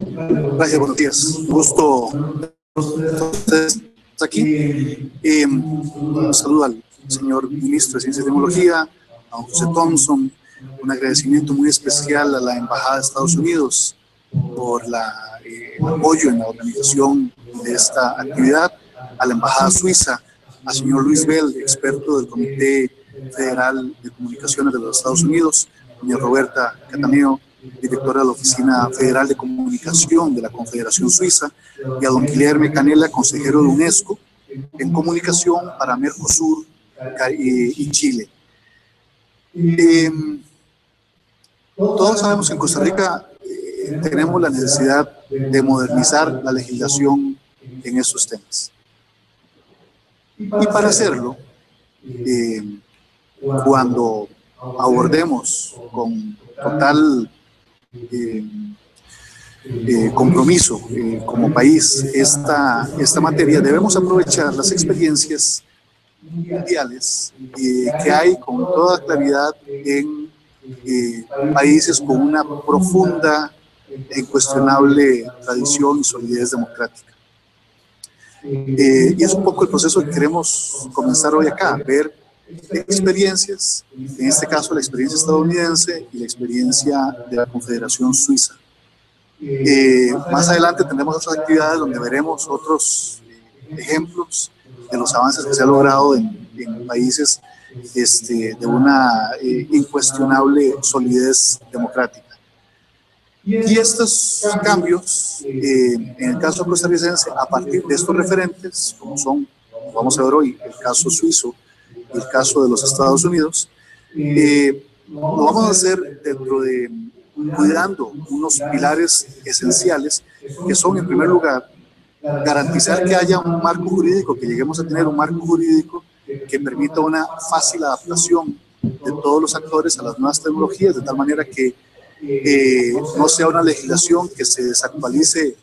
Gracias, buenos días. Gusto estar aquí. Eh, un saludo al señor ministro de Ciencia y Tecnología, a José Thompson, un agradecimiento muy especial a la Embajada de Estados Unidos por la, eh, el apoyo en la organización de esta actividad, a la Embajada Suiza, al señor Luis Bell, experto del Comité Federal de Comunicaciones de los Estados Unidos, doña Roberta Catameo, directora de la Oficina Federal de Comunicación de la Confederación Suiza, y a don Guillermo Canela, consejero de UNESCO en comunicación para Mercosur y Chile. Eh, todos sabemos que en Costa Rica eh, tenemos la necesidad de modernizar la legislación en estos temas. Y para hacerlo, eh, cuando abordemos con total eh, eh, compromiso eh, como país esta, esta materia, debemos aprovechar las experiencias mundiales que hay con toda claridad en países con una profunda e incuestionable tradición y solidez democrática. y es un poco el proceso que queremos comenzar hoy acá, ver experiencias, en este caso la experiencia estadounidense y la experiencia de la Confederación Suiza. Eh, más adelante tendremos otras actividades donde veremos otros eh, ejemplos de los avances que se ha logrado en, en países este, de una eh, incuestionable solidez democrática. Y estos cambios, en el caso costarricense, a partir de estos referentes, como son, vamos a ver hoy, el caso suizo, el caso de los Estados Unidos, eh, lo vamos a hacer dentro de cuidando unos pilares esenciales que son, en primer lugar, garantizar que haya un marco jurídico, que lleguemos a tener un marco jurídico que permita una fácil adaptación de todos los actores a las nuevas tecnologías, de tal manera que eh, no sea una legislación que se desactualice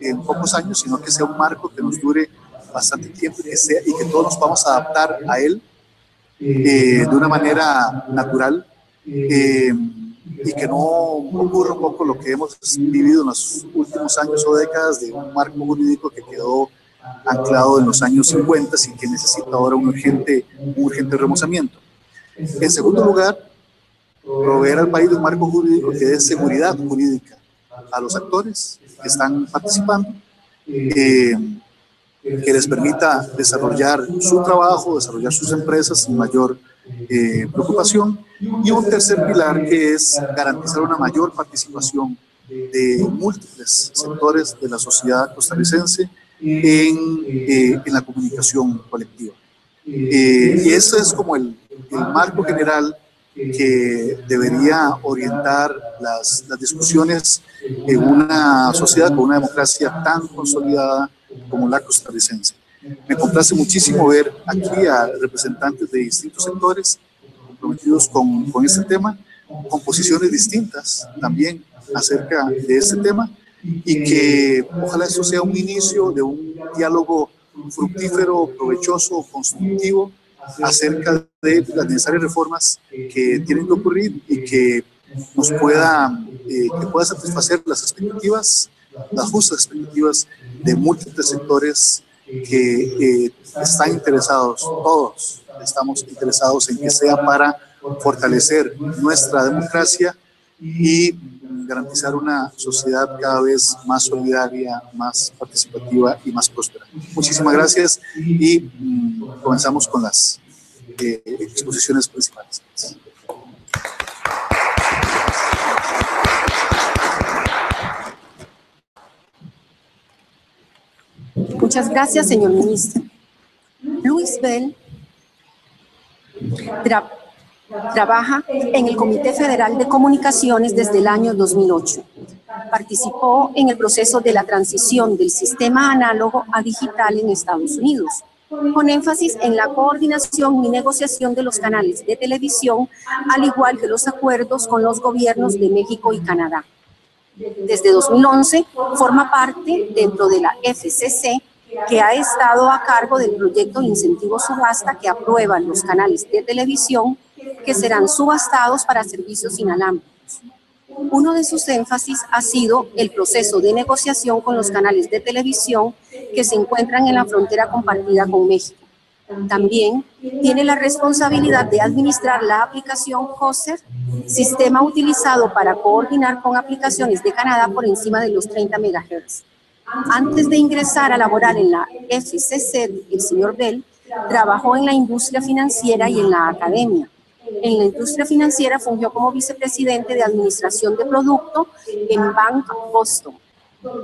en pocos años, sino que sea un marco que nos dure bastante tiempo y que, sea, y que todos nos vamos a adaptar a él eh, de una manera natural eh, y que no ocurra un poco lo que hemos vivido en los últimos años o décadas de un marco jurídico que quedó anclado en los años 50 y que necesita ahora un urgente, un urgente remozamiento. En segundo lugar, proveer al país de un marco jurídico que dé seguridad jurídica a los actores que están participando. Eh, que les permita desarrollar su trabajo, desarrollar sus empresas sin mayor eh, preocupación. Y un tercer pilar que es garantizar una mayor participación de múltiples sectores de la sociedad costarricense en, eh, en la comunicación colectiva. Eh, y ese es como el, el, marco general que debería orientar las, las discusiones en una sociedad con una democracia tan consolidada como la costarricense. Me complace muchísimo ver aquí a representantes de distintos sectores comprometidos con, con este tema, con posiciones distintas también acerca de este tema y que ojalá esto sea un inicio de un diálogo fructífero, provechoso, constructivo acerca de las necesarias reformas que tienen que ocurrir y que nos pueda, eh, que pueda satisfacer las expectativas las justas expectativas de múltiples sectores que eh, están interesados, todos estamos interesados en que sea para fortalecer nuestra democracia y garantizar una sociedad cada vez más solidaria, más participativa y más próspera. Muchísimas gracias y mm, comenzamos con las eh, exposiciones principales. Muchas gracias, señor ministro. Luis Bell trabaja en el Comité Federal de Comunicaciones desde el año 2008. Participó en el proceso de la transición del sistema análogo a digital en Estados Unidos, con énfasis en la coordinación y negociación de los canales de televisión, al igual que los acuerdos con los gobiernos de México y Canadá. Desde 2011 forma parte dentro de la FCC que ha estado a cargo del proyecto Incentivo Subasta que aprueba los canales de televisión que serán subastados para servicios inalámbricos. Uno de sus énfasis ha sido el proceso de negociación con los canales de televisión que se encuentran en la frontera compartida con México. También tiene la responsabilidad de administrar la aplicación COSER, sistema utilizado para coordinar con aplicaciones de Canadá por encima de los 30 MHz. Antes de ingresar a laborar en la FCC, el señor Bell trabajó en la industria financiera y en la academia. En la industria financiera fungió como vicepresidente de administración de producto en Bank Boston,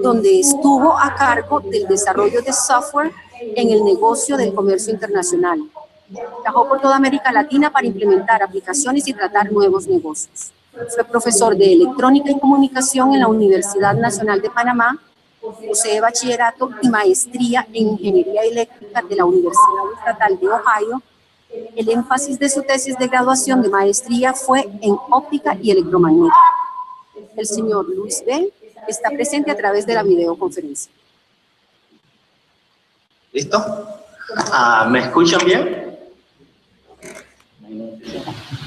donde estuvo a cargo del desarrollo de software en el negocio del comercio internacional. Viajó por toda América Latina para implementar aplicaciones y tratar nuevos negocios. Fue profesor de electrónica y comunicación en la Universidad Nacional de Panamá, posee bachillerato y maestría en ingeniería eléctrica de la Universidad Estatal de Ohio. El énfasis de su tesis de graduación de maestría fue en óptica y electromagnética. El señor Luis B. está presente a través de la videoconferencia. ¿Listo? Ah, ¿Me escuchan bien?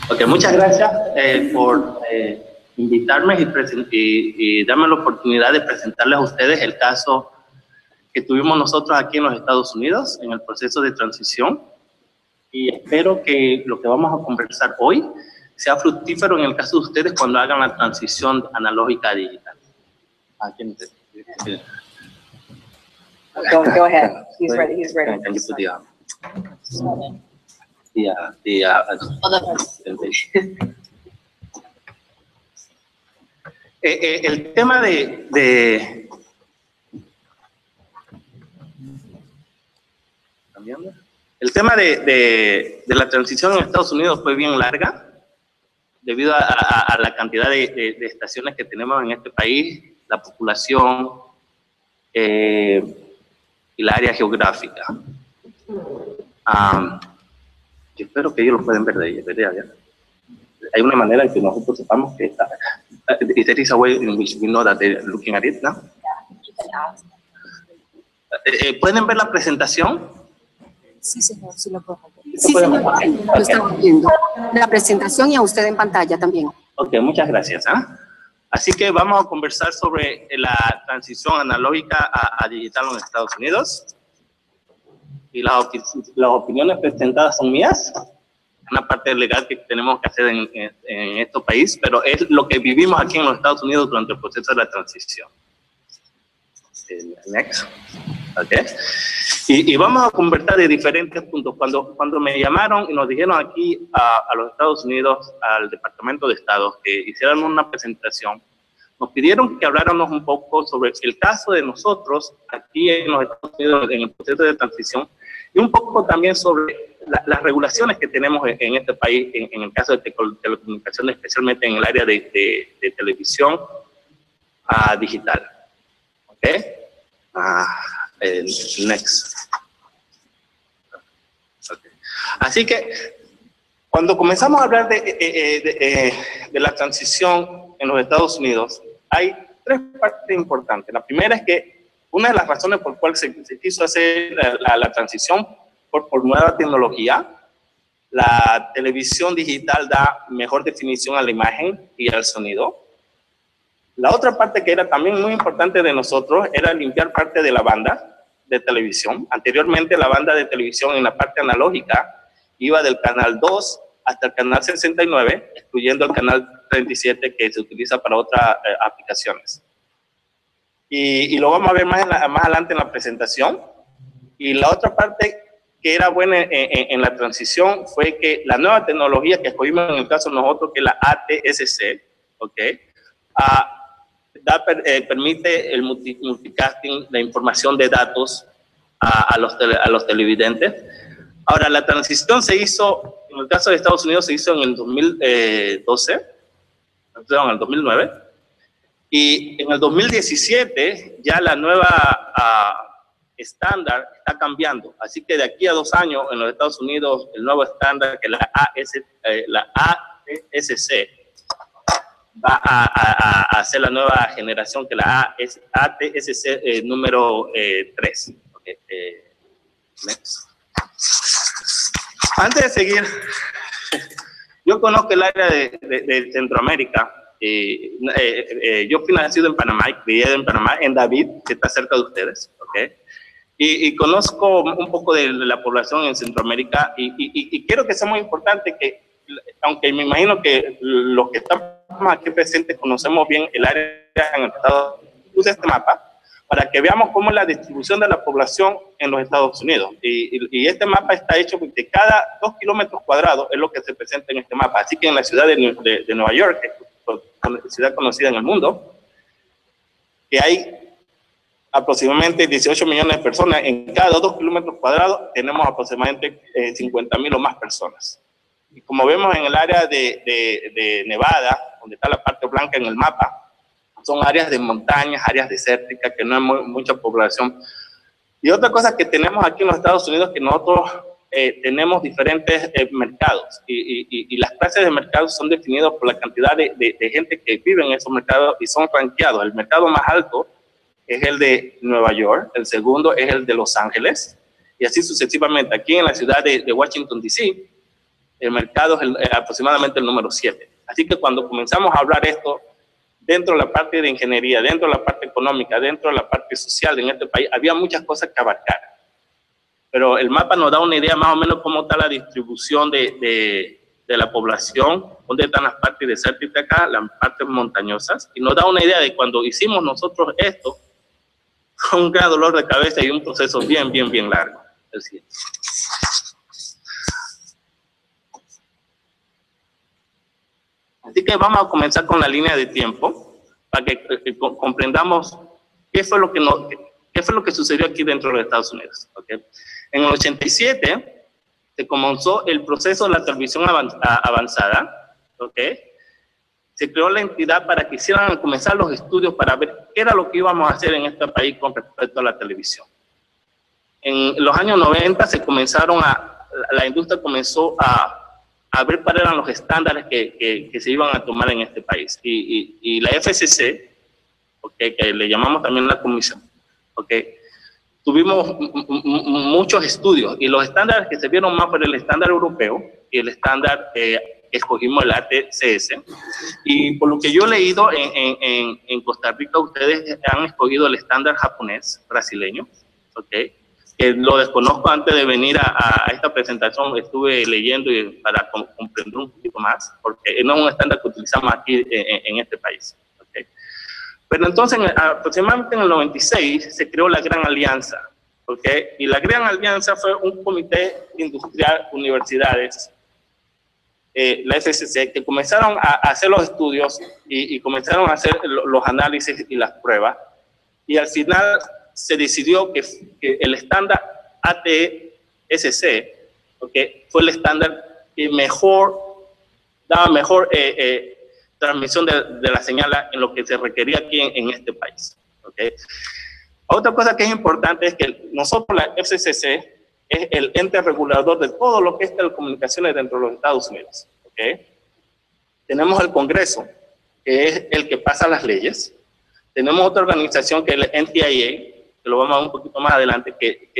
Ok, muchas gracias eh, por eh, invitarme y, darme la oportunidad de presentarles a ustedes el caso que tuvimos nosotros aquí en los Estados Unidos en el proceso de transición. Y espero que lo que vamos a conversar hoy sea fructífero en el caso de ustedes cuando hagan la transición analógica a digital. Aquí Go, go ahead. He's ready. He's ready. Can you put the, uh, the, uh, the, uh, eh, eh, el tema de, de el tema de, de, de, la transición en Estados Unidos fue bien larga debido a, a, a la cantidad de, de, estaciones que tenemos en este país, la población, eh, y la área geográfica. Um, yo espero que ellos lo pueden ver de ¿verdad? Hay una manera en que nosotros sepamos que está. There is a way in which we know that they're looking at it now? Eh, eh, ¿Pueden ver la presentación? Sí, señor, sí lo puedo. Sí, señor, lo estamos viendo. La presentación y a usted en pantalla también. Ok, muchas gracias. ¿ah? Así que vamos a conversar sobre la transición analógica a, digital en Estados Unidos. Y las, las, opiniones presentadas son mías, una parte legal que tenemos que hacer en, en, este país, pero es lo que vivimos aquí en los Estados Unidos durante el proceso de la transición. Next. Okay. Y, y, vamos a conversar de diferentes puntos. Cuando, cuando me llamaron y nos dijeron aquí a, a, los Estados Unidos, al Departamento de Estado, que hicieran una presentación, nos pidieron que habláramos un poco sobre el caso de nosotros aquí en los Estados Unidos en el proceso de transición y un poco también sobre las regulaciones que tenemos en, este país en, el caso de telecomunicaciones, especialmente en el área de, de, televisión a digital. ¿Ok? el next. Así que cuando comenzamos a hablar de, eh, eh, eh, de, la transición en los Estados Unidos, hay tres partes importantes. La primera es que una de las razones por cuales se, se, quiso hacer la, la, transición por, por, nueva tecnología, la televisión digital da mejor definición a la imagen y al sonido. La otra parte que era también muy importante de nosotros era limpiar parte de la banda de televisión. Anteriormente la banda de televisión en la parte analógica iba del canal 2 hasta el canal 69, excluyendo el canal 37 que se utiliza para otras eh, aplicaciones. Y, y, lo vamos a ver más, más adelante en la presentación. Y la otra parte que era buena en, en, en, la transición fue que la nueva tecnología que escogimos en el caso de nosotros, que es la ATSC, ¿ok? Eh, permite el multicasting, la información de datos a, a, los a los televidentes. Ahora, la transición se hizo, en el caso de Estados Unidos, se hizo en el 2012, perdón, en el 2009, y en el 2017 ya la nueva uh, estándar está cambiando. Así que de aquí a dos años en los Estados Unidos, el nuevo estándar que la, AS, eh, la ATSC va a, hacer la nueva generación que la ATSC eh, número 3. Eh, eh, Antes de seguir, yo conozco el área de, de, Centroamérica Y, eh, eh, yo fui nacido en Panamá y crié en Panamá, en David, que está cerca de ustedes, ¿ok? Y, y conozco un poco de la población en Centroamérica y, y, y quiero que sea muy importante que, aunque me imagino que los que estamos aquí presentes conocemos bien el área en el estado, use este mapa para que veamos cómo es la distribución de la población en los Estados Unidos. Y, y, y este mapa está hecho porque cada dos kilómetros cuadrados es lo que se presenta en este mapa. Así que en la ciudad de, de, de Nueva York, que es ciudad conocida en el mundo, que hay aproximadamente 18 millones de personas, en cada dos kilómetros cuadrados tenemos aproximadamente eh, 50 mil o más personas. Y como vemos en el área de, de, de Nevada, donde está la parte blanca en el mapa, son áreas de montañas, áreas desérticas, que no hay muy, mucha población. Y otra cosa que tenemos aquí en los Estados Unidos, que nosotros eh, tenemos diferentes eh, mercados y, y, y, las clases de mercados son definidos por la cantidad de, de, de, gente que vive en esos mercados y son ranqueados. El mercado más alto es el de Nueva York, el segundo es el de Los Ángeles y así sucesivamente. Aquí en la ciudad de, de Washington, D.C., el mercado es el, eh, aproximadamente el número 7. Así que cuando comenzamos a hablar esto, dentro de la parte de ingeniería, dentro de la parte económica, dentro de la parte social en este país, había muchas cosas que abarcar. Pero el mapa nos da una idea más o menos cómo está la distribución de, de, de la población, dónde están las partes desérticas acá, las partes montañosas, y nos da una idea de cuando hicimos nosotros esto, fue un gran dolor de cabeza y un proceso bien, bien, bien largo. El siguiente. Así que vamos a comenzar con la línea de tiempo para que, que comprendamos qué fue lo que no, qué fue lo que sucedió aquí dentro de Estados Unidos. ¿okay? En el 87 se comenzó el proceso de la televisión avanzada, ¿ok? Se creó la entidad para que hicieran comenzar los estudios para ver qué era lo que íbamos a hacer en este país con respecto a la televisión. En los años 90 se comenzaron a, la industria comenzó a a ver cuáles eran los estándares que, que, que, se iban a tomar en este país. Y, y, y la FCC, okay, que le llamamos también la comisión, okay, tuvimos muchos estudios y los estándares que se vieron más fueron el estándar europeo y el estándar eh, que escogimos el ATCS. Y por lo que yo he leído, en, en, en Costa Rica ustedes han escogido el estándar japonés brasileño, ¿ok? Que lo desconozco antes de venir a, a esta presentación, estuve leyendo y para comprender un poquito más, porque no es un estándar que utilizamos aquí en, en este país. ¿okay? Pero entonces, aproximadamente en el 96, se creó la Gran Alianza, ¿okay? y la Gran Alianza fue un comité industrial, universidades, eh, la FCC, que comenzaron a hacer los estudios y, y comenzaron a hacer los análisis y las pruebas, y al final se decidió que, el estándar ATSC, porque fue el estándar que mejor daba mejor eh, eh, transmisión de, la señal en lo que se requería aquí en, este país. ¿okay? Otra cosa que es importante es que nosotros, la FCC, es el ente regulador de todo lo que es telecomunicaciones dentro de los Estados Unidos. ¿okay? Tenemos el Congreso, que es el que pasa las leyes. Tenemos otra organización que es el NTIA, lo vamos a ver un poquito más adelante, que,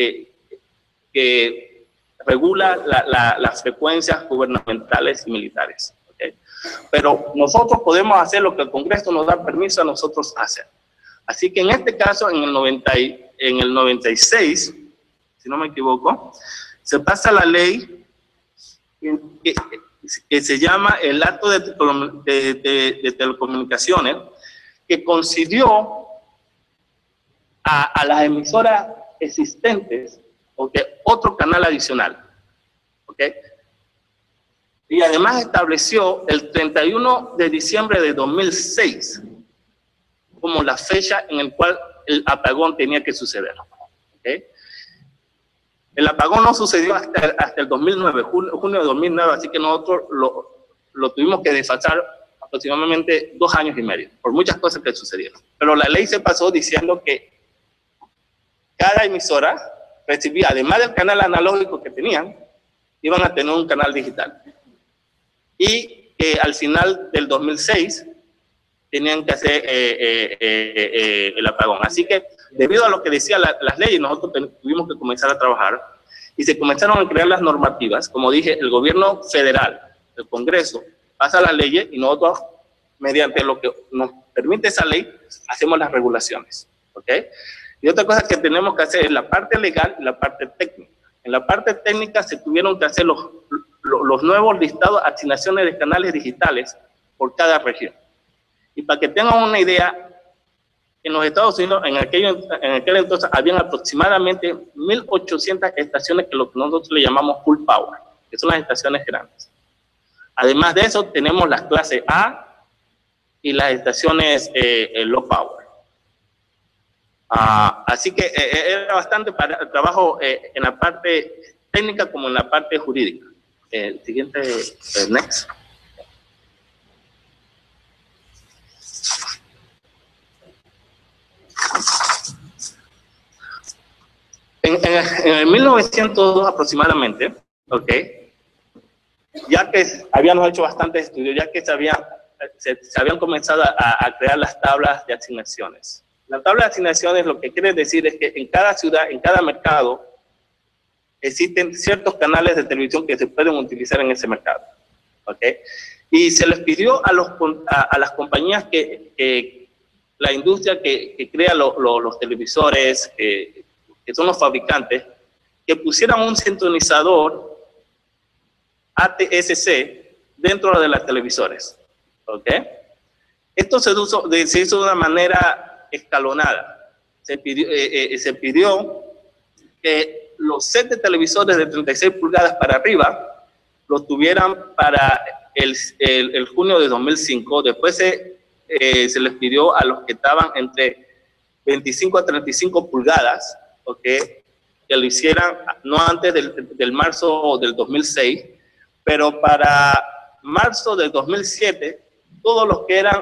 que, regula la, la, las frecuencias gubernamentales y militares. ¿okay? Pero nosotros podemos hacer lo que el Congreso nos da permiso a nosotros hacer. Así que en este caso, en el, 90, en el 96, si no me equivoco, se pasa la ley que, se llama el acto de, de, telecomunicaciones, que coincidió a, a las emisoras existentes, ¿okay? otro canal adicional. ¿okay? Y además estableció el 31 de diciembre de 2006 como la fecha en la cual el apagón tenía que suceder. ¿okay? El apagón no sucedió hasta, hasta el 2009, junio, junio, de 2009, así que nosotros lo, lo tuvimos que desfasar aproximadamente dos años y medio, por muchas cosas que sucedieron. Pero la ley se pasó diciendo que cada emisora recibía, además del canal analógico que tenían, iban a tener un canal digital. Y eh, al final del 2006 tenían que hacer eh, eh, eh, eh, el apagón. Así que debido a lo que decían la, las leyes, nosotros tuvimos que comenzar a trabajar y se comenzaron a crear las normativas. Como dije, el gobierno federal, el Congreso, pasa las leyes y nosotros mediante lo que nos permite esa ley, hacemos las regulaciones. ¿Ok? Y otra cosa que tenemos que hacer es la parte legal y la parte técnica. En la parte técnica se tuvieron que hacer los, los, nuevos listados, asignaciones de canales digitales por cada región. Y para que tengan una idea, en los Estados Unidos, en, aquello, en aquel entonces, habían aproximadamente 1.800 estaciones que nosotros le llamamos full power, que son las estaciones grandes. Además de eso, tenemos las clases A y las estaciones eh, eh low power. Ah, así que eh, eh, era bastante para, trabajo eh, en la parte técnica como en la parte jurídica. El siguiente, next. En, en, en, 1902 aproximadamente, ok, ya que habíamos hecho bastantes estudios, ya que se, había, se, se habían comenzado a, crear las tablas de asignaciones. La tabla de asignaciones lo que quiere decir es que en cada ciudad, en cada mercado, existen ciertos canales de televisión que se pueden utilizar en ese mercado. ¿ok? Y se les pidió a, los, a, las compañías que, la industria que, crea lo, lo, los televisores, que, son los fabricantes, que pusieran un sintonizador ATSC dentro de las televisores. ¿Ok? Esto se, hizo, se hizo de una manera escalonada. Se pidió, eh, eh, se pidió que los sets de televisores de 36 pulgadas para arriba los tuvieran para el, el, junio de 2005. Después se, eh, se les pidió a los que estaban entre 25 a 35 pulgadas, ¿ok? Que lo hicieran no antes del, del marzo del 2006, pero para marzo del 2007, todos los que eran,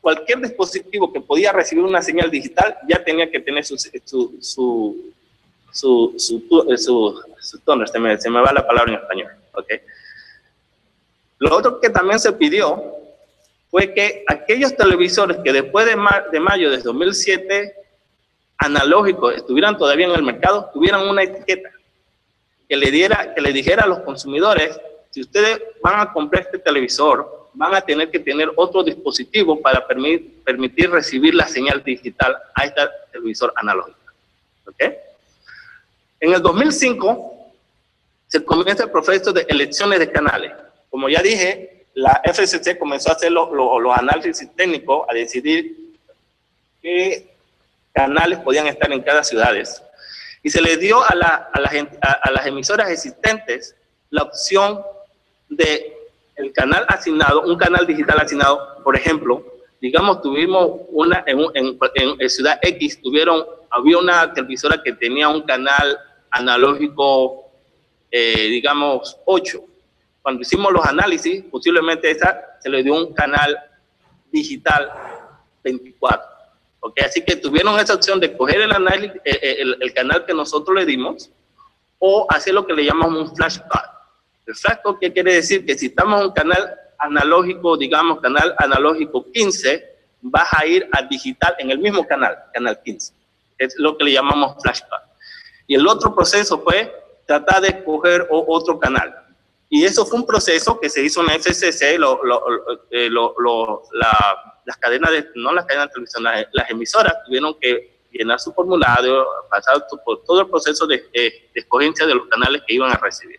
cualquier dispositivo que podía recibir una señal digital ya tenía que tener su, su, su, su, su, tono, se me, se me va la palabra en español, ¿ok? Lo otro que también se pidió fue que aquellos televisores que después de, ma de mayo de 2007 analógicos estuvieran todavía en el mercado, tuvieran una etiqueta que le diera, que le dijera a los consumidores, si ustedes van a comprar este televisor, van a tener que tener otro dispositivo para permitir, recibir la señal digital a este televisor analógico. ¿Ok? En el 2005 se comienza el proceso de elecciones de canales. Como ya dije, la FCC comenzó a hacer los lo, lo análisis técnicos, a decidir qué canales podían estar en cada ciudad. Y se le dio a, la, a las emisoras existentes la opción de el canal asignado, un canal digital asignado, por ejemplo, digamos, tuvimos una, en, en, en, Ciudad X, tuvieron, había una televisora que tenía un canal analógico, eh, digamos, 8. Cuando hicimos los análisis, posiblemente esa se le dio un canal digital 24. ¿ok? Así que tuvieron esa opción de coger el, análisis, eh, el, el canal que nosotros le dimos o hacer lo que le llamamos un flashback. El flashback, ¿qué quiere decir? Que si estamos en un canal analógico, digamos, canal analógico 15, vas a ir a digital en el mismo canal, canal 15. Es lo que le llamamos flashback. Y el otro proceso fue tratar de escoger otro canal. Y eso fue un proceso que se hizo en la FCC, la, las cadenas de, no las cadenas de televisión, las, emisoras tuvieron que llenar su formulario, pasar por todo el proceso de, de, de escogencia de los canales que iban a recibir.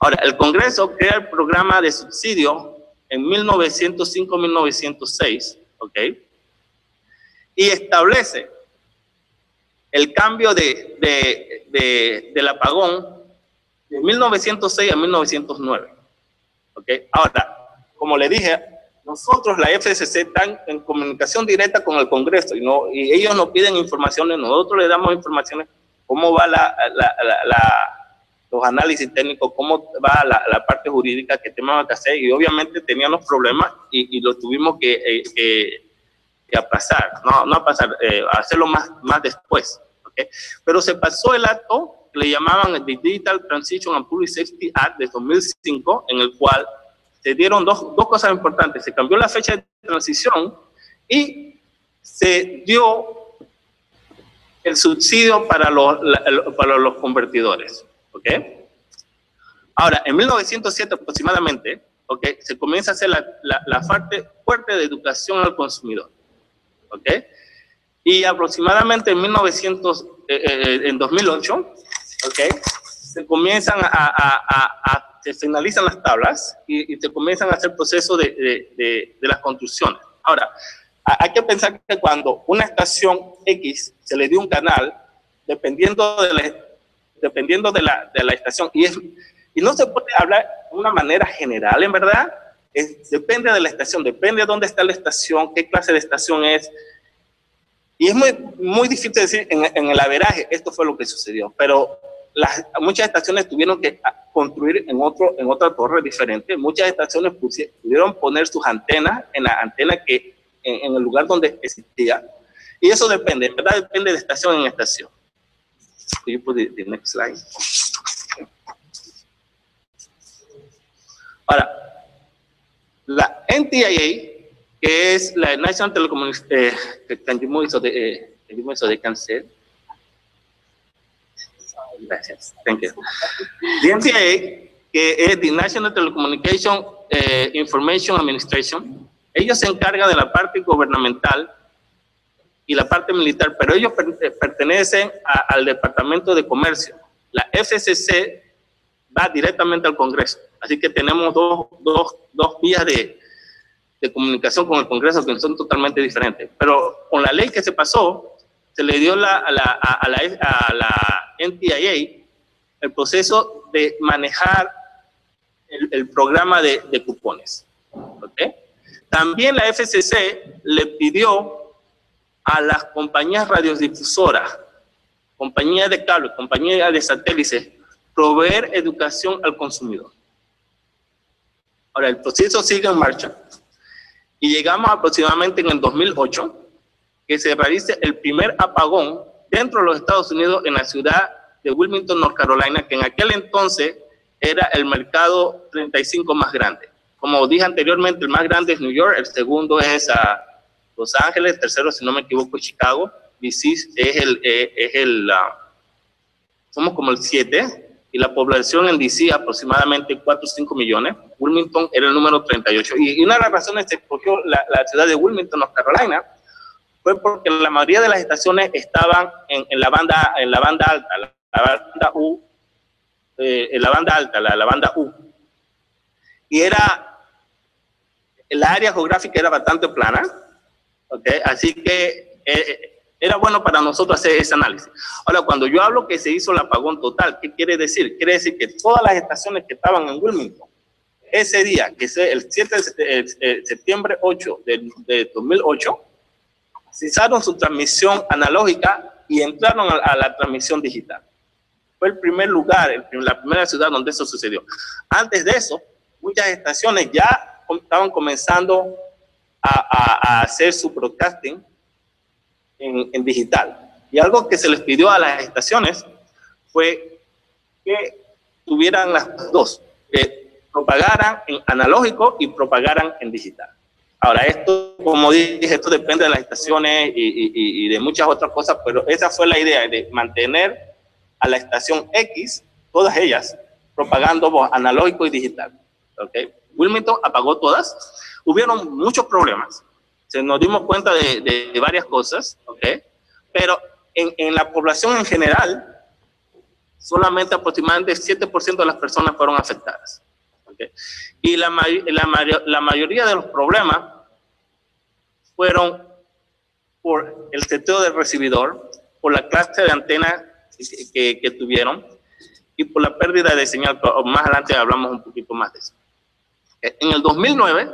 Ahora, el Congreso crea el programa de subsidio en 1905-1906, ¿ok? Y establece el cambio de, de, de, del apagón de 1906 a 1909, ¿ok? Ahora, como le dije, nosotros, la FCC, están en comunicación directa con el Congreso y, ellos nos piden informaciones, nosotros les damos informaciones, cómo va la los análisis técnicos, cómo va la, parte jurídica que tenemos que hacer y obviamente teníamos problemas y, y lo tuvimos que, eh, que, no, no a pasar, eh, hacerlo más, más después. Pero se pasó el acto que le llamaban el Digital Transition and Public Safety Act de 2005, en el cual se dieron dos, dos cosas importantes. Se cambió la fecha de transición y se dio el subsidio para los, para los convertidores. ¿Ok? Ahora, en 1907 aproximadamente, ¿ok? Se comienza a hacer la, la, la parte fuerte de educación al consumidor, ¿ok? Y aproximadamente en 1900, eh, eh, en 2008, ¿ok? Se comienzan a, a, a, a se finalizan las tablas y, y, se comienzan a hacer procesos de, de, de, de las construcciones. Ahora, hay que pensar que cuando una estación X se le dio un canal, dependiendo de la, dependiendo de la, de la estación, y, es, y no se puede hablar de una manera general, en verdad, depende de la estación, depende de dónde está la estación, qué clase de estación es, y es muy, muy difícil decir en, el averaje, esto fue lo que sucedió, pero muchas estaciones tuvieron que construir en, otro, en otra torre diferente. Muchas estaciones pudieron poner sus antenas en la antena que en, en, el lugar donde existía. Y eso depende, ¿verdad? Depende de estación en estación. You put the, next slide? Ahora, la NTIA, que es la National Telecommunication, eh, so the, eh, can you move so they can see it? Gracias. Thank you. The NTIA, que es the National Telecommunication eh, Information Administration, ellos se encargan de la parte gubernamental y la parte militar, pero ellos per pertenecen a, al Departamento de Comercio. La FCC va directamente al Congreso, así que tenemos dos, dos, dos vías de, de comunicación con el Congreso que son totalmente diferentes. Pero con la ley que se pasó, se le dio la, a, la, a, la, a la NTIA el proceso de manejar el, el programa de, de cupones. ¿okay? También la FCC le pidió a las compañías radiodifusoras, compañías de cable, compañías de satélites, proveer educación al consumidor. Ahora, el proceso sigue en marcha y llegamos aproximadamente en el 2008 que se realice el primer apagón dentro de los Estados Unidos en la ciudad de Wilmington, North Carolina, que en aquel entonces era el mercado 35 más grande. Como dije anteriormente, el más grande es New York, el segundo es a Los Ángeles, el tercero, si no me equivoco, Chicago, DC es el, eh, es el uh, somos como el 7, y la población en DC aproximadamente 4 o 5 millones. Wilmington era el número 38. Y, una de las razones que escogió la, la, ciudad de Wilmington, North Carolina, fue porque la mayoría de las estaciones estaban en, la, banda, en la banda alta, la, la banda U, eh, en la banda alta, la, la banda U. Y era, el área geográfica era bastante plana, ¿ok? Así que eh, era bueno para nosotros hacer ese análisis. Ahora, cuando yo hablo que se hizo el apagón total, ¿qué quiere decir? Quiere decir que todas las estaciones que estaban en Wilmington, ese día, que es el 7 de septiembre 8 de, de 2008, cesaron su transmisión analógica y entraron a, a, la transmisión digital. Fue el primer lugar, el, la primera ciudad donde eso sucedió. Antes de eso, muchas estaciones ya estaban comenzando a, hacer su broadcasting en, digital. Y algo que se les pidió a las estaciones fue que tuvieran las dos, que propagaran en analógico y propagaran en digital. Ahora, esto, como dije, esto depende de las estaciones y, de muchas otras cosas, pero esa fue la idea de mantener a la estación X, todas ellas, propagando voz analógico y digital. ¿okay? Wilmington apagó todas. Hubieron muchos problemas. Se nos dimos cuenta de, de, de varias cosas, ¿okay? pero en, en, la población en general, solamente aproximadamente el 7% de las personas fueron afectadas. ¿okay? Y la, la, la mayoría de los problemas fueron por el seteo del recibidor, por la clase de antena que, que, que, tuvieron y por la pérdida de señal. Más adelante hablamos un poquito más de eso. En el 2009,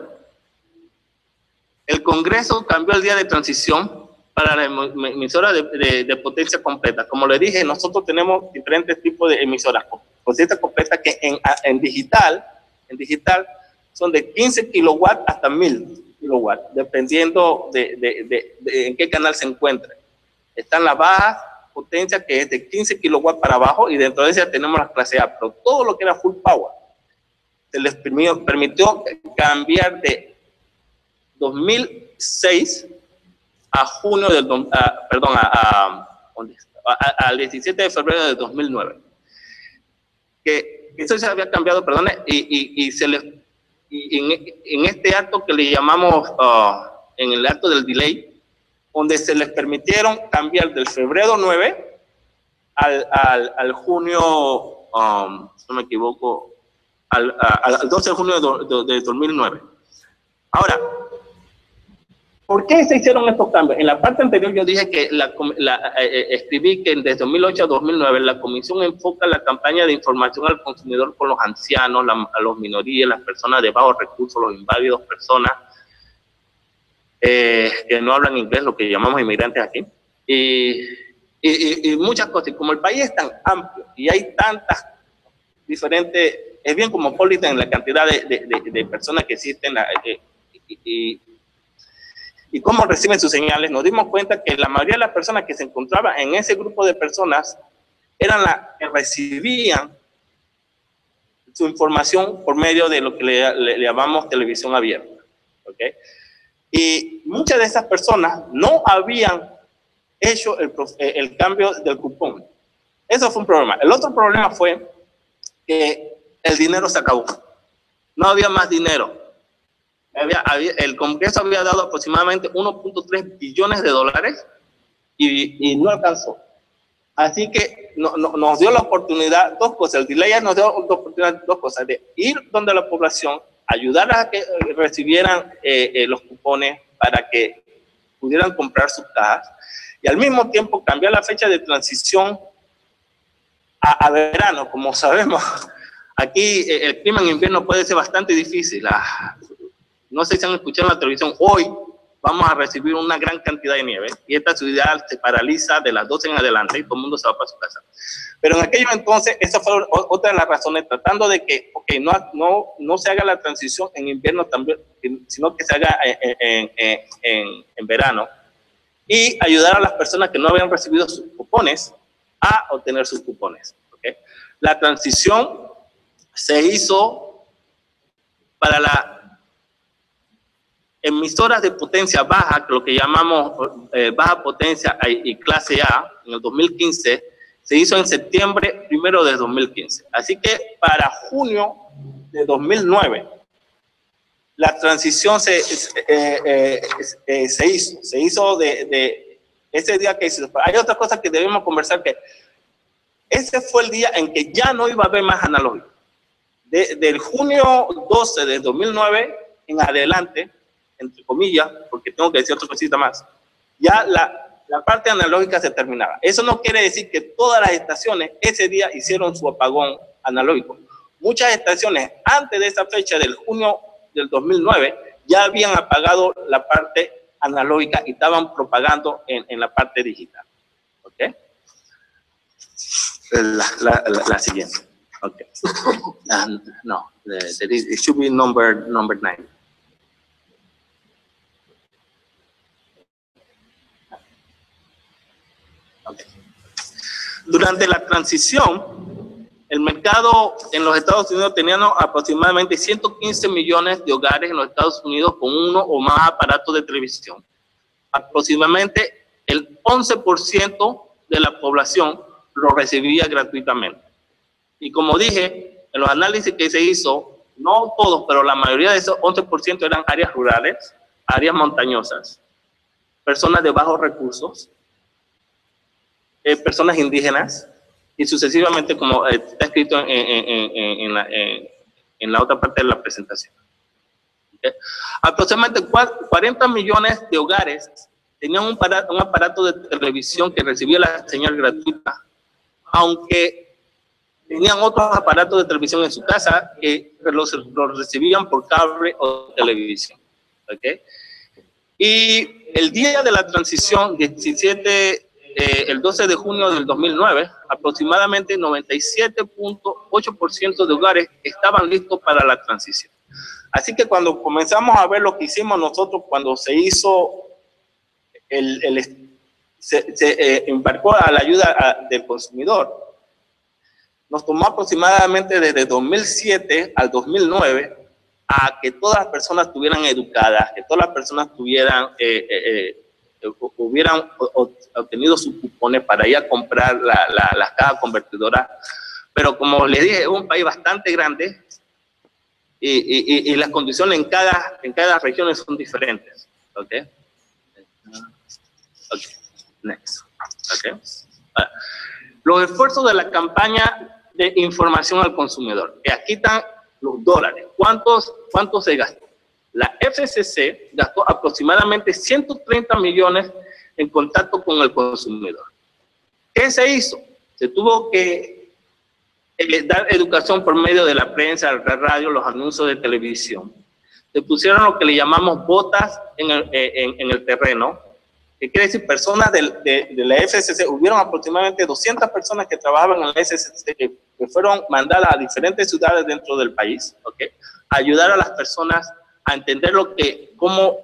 el Congreso cambió el día de transición para la emisora de, potencia completa. Como le dije, nosotros tenemos diferentes tipos de emisoras. Potencia completa que en, digital en digital son de 15 kilowatts hasta 1000 kilowatts, dependiendo de, de, en qué canal se encuentre. Están la baja potencia que es de 15 kilowatts para abajo y dentro de ella tenemos la clase A, pero todo lo que era full power se les permitió, permitió cambiar de 2006 a junio del, a, perdón, a, a, al 17 de febrero de 2009. Que eso se había cambiado, perdón, y, y, y, se les, y en, en este acto que le llamamos, ah, en el acto del delay, donde se les permitieron cambiar del febrero 9 al, al, al junio, um, no me equivoco, al, al 12 de junio de, de, de 2009. Ahora, ¿Por qué se hicieron estos cambios? En la parte anterior yo dije que la, la, eh, eh, escribí que desde 2008 a 2009 la comisión enfoca la campaña de información al consumidor con los ancianos, la, a los minorías, las personas de bajos recursos, los inválidos, personas eh, que no hablan inglés, lo que llamamos inmigrantes aquí, y, y, y, muchas cosas. Y como el país es tan amplio y hay tantas diferentes, es bien cosmopolita en la cantidad de, de, de, de personas que existen eh, y y cómo reciben sus señales, nos dimos cuenta que la mayoría de las personas que se encontraban en ese grupo de personas eran las que recibían su información por medio de lo que le, le, le llamamos televisión abierta. ¿okay? Y muchas de esas personas no habían hecho el, el cambio del cupón. Eso fue un problema. El otro problema fue que el dinero se acabó. No había más dinero había, había, el Congreso había dado aproximadamente 1.3 billones de dólares y, y, no alcanzó. Así que no, no, nos dio la oportunidad, dos cosas, el delay nos dio la oportunidad, dos cosas, de ir donde la población, ayudar a que recibieran eh, eh, los cupones para que pudieran comprar sus cajas y al mismo tiempo cambiar la fecha de transición a, a verano, como sabemos. Aquí eh, el clima en invierno puede ser bastante difícil. La, no sé si han escuchado en la televisión, hoy vamos a recibir una gran cantidad de nieve y esta ciudad se paraliza de las 12 en adelante y todo el mundo se va para su casa. Pero en aquello entonces, esa fue otra de las razones, tratando de que okay, no, no, no se haga la transición en invierno también, sino que se haga en, en, en, en verano y ayudar a las personas que no habían recibido sus cupones a obtener sus cupones. ¿okay? La transición se hizo para la emisoras de potencia baja, lo que llamamos eh, baja potencia y clase A, en el 2015, se hizo en septiembre primero de 2015. Así que para junio de 2009, la transición se, eh, eh, se hizo, se hizo de, de, ese día que hizo. Hay otra cosa que debemos conversar que ese fue el día en que ya no iba a haber más analógico. De, del junio 12 de 2009 en adelante, entre comillas, porque tengo que decir otra cosita más, ya la, la parte analógica se terminaba. Eso no quiere decir que todas las estaciones ese día hicieron su apagón analógico. Muchas estaciones antes de esa fecha del junio del 2009 ya habían apagado la parte analógica y estaban propagando en, en la parte digital. ¿Ok? La, la, la, la siguiente. Ok. Uh, no, it should be number, number nine. Durante la transición, el mercado en los Estados Unidos tenía aproximadamente 115 millones de hogares en los Estados Unidos con uno o más aparatos de televisión. Aproximadamente el 11% de la población lo recibía gratuitamente. Y como dije, en los análisis que se hizo, no todos, pero la mayoría de esos 11% eran áreas rurales, áreas montañosas, personas de bajos recursos, eh, personas indígenas y sucesivamente como eh, está escrito en, en, en, en la, la, otra parte de la presentación. ¿Okay? Aproximadamente 40 millones de hogares tenían un, para, un aparato de televisión que recibía la señal gratuita, aunque tenían otros aparatos de televisión en su casa que los, los recibían por cable o televisión. ¿okay? Y el día de la transición, 17 eh, el 12 de junio del 2009, aproximadamente 97.8% de hogares estaban listos para la transición. Así que cuando comenzamos a ver lo que hicimos nosotros cuando se hizo el, el se, se eh, embarcó a la ayuda a, del consumidor, nos tomó aproximadamente desde 2007 al 2009 a que todas las personas estuvieran educadas, que todas las personas tuvieran eh, eh, hubieran obtenido sus cupones para ir a comprar la, la, las cajas convertidoras. Pero como les dije, es un país bastante grande y, las condiciones en cada, en cada región son diferentes. ¿Ok? Next. Ok. Ahora, los esfuerzos de la campaña de información al consumidor. Y aquí están los dólares. ¿Cuántos, cuántos se gastó? La FCC gastó aproximadamente 130 millones en contacto con el consumidor. ¿Qué se hizo? Se tuvo que eh, dar educación por medio de la prensa, la radio, los anuncios de televisión. Se pusieron lo que le llamamos botas en el, eh, terreno, que quiere decir personas de, la FCC. Hubieron aproximadamente 200 personas que trabajaban en la FCC que fueron mandadas a diferentes ciudades dentro del país, ¿ok? A ayudar a las personas a entender lo que, cómo,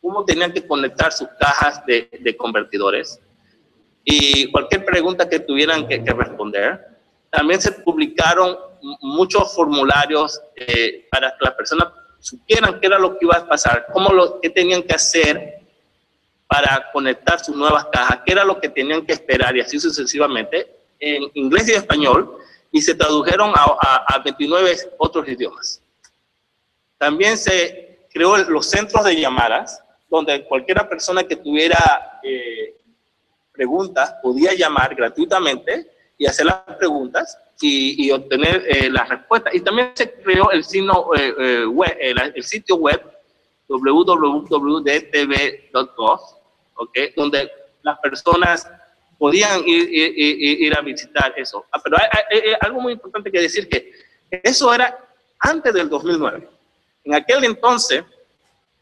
cómo tenían que conectar sus cajas de, de convertidores y cualquier pregunta que tuvieran que, que responder. También se publicaron muchos formularios eh, para que las personas supieran qué era lo que iba a pasar, cómo lo que tenían que hacer para conectar sus nuevas cajas, qué era lo que tenían que esperar y así sucesivamente en inglés y español y se tradujeron a, a, a 29 otros idiomas. También se creó los centros de llamadas, donde cualquier persona que tuviera eh, preguntas podía llamar gratuitamente y hacer las preguntas y, obtener eh, las respuestas. Y también se creó eh, eh web, el, sitio web www.dtv.gov, okay, donde las personas podían ir, a visitar eso. Ah, pero hay, algo muy importante que decir que eso era antes del 2009. En aquel entonces,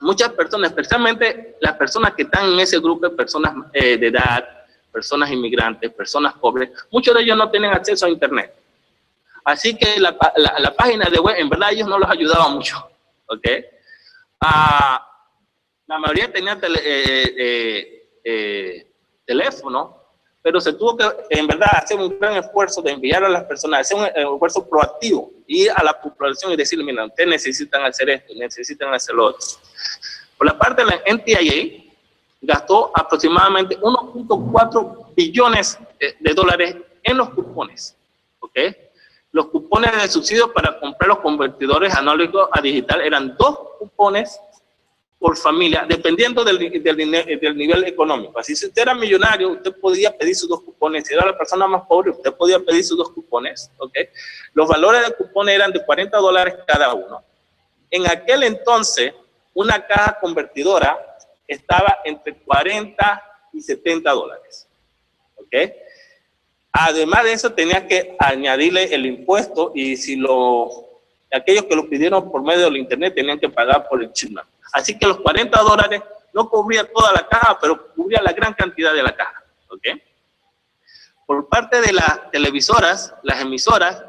muchas personas, especialmente las personas que están en ese grupo, personas eh, de edad, personas inmigrantes, personas pobres, muchos de ellos no tienen acceso a Internet. Así que la, la, la página de web, en verdad, ellos no los ayudaba mucho. ¿ok? Uh, la mayoría tenía tele, eh, eh, teléfono, pero se tuvo que, en verdad, hacer un gran esfuerzo de enviar a las personas, hacer un, un esfuerzo proactivo, ir a la población y decirle, mira, ustedes necesitan hacer esto, necesitan hacer lo otro. Por la parte de la NTIA, gastó aproximadamente 1.4 billones de, de, dólares en los cupones. ¿ok? Los cupones de subsidio para comprar los convertidores análogos a digital eran dos cupones por familia, dependiendo del, del, del, nivel económico. Así, si usted era millonario, usted podía pedir sus dos cupones. Si era la persona más pobre, usted podía pedir sus dos cupones. ¿ok? Los valores de cupones eran de 40 dólares cada uno. En aquel entonces, una caja convertidora estaba entre 40 y 70 dólares. ¿Ok? Además de eso, tenía que añadirle el impuesto y si lo, aquellos que lo pidieron por medio del internet tenían que pagar por el chipment. Así que los 40 dólares no cubría toda la caja, pero cubría la gran cantidad de la caja. ¿Ok? Por parte de las televisoras, las emisoras,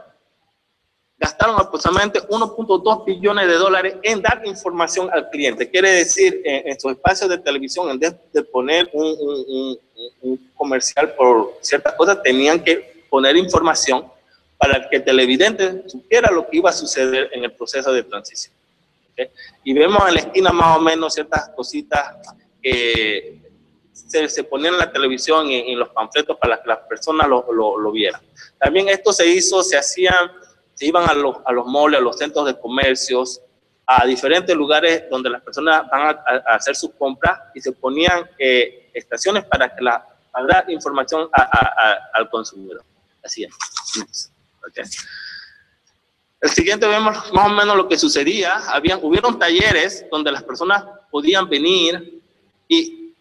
gastaron aproximadamente 1.2 billones de dólares en dar información al cliente. Quiere decir, en, en sus espacios de televisión, en vez de poner un, comercial por ciertas cosas, tenían que poner información para que el televidente supiera lo que iba a suceder en el proceso de transición. Y vemos en la esquina más o menos ciertas cositas que se, se ponían en la televisión y en los panfletos para que las personas lo, lo, lo vieran. También esto se hizo, se hacían se iban a los, a los malls, a los centros de comercios, a diferentes lugares donde las personas van a, a hacer sus compras y se ponían eh, estaciones para que la, para dar información a, a, al consumidor. Así es. Okay. El siguiente vemos más o menos lo que sucedía. Habían, hubieron talleres donde las personas podían venir y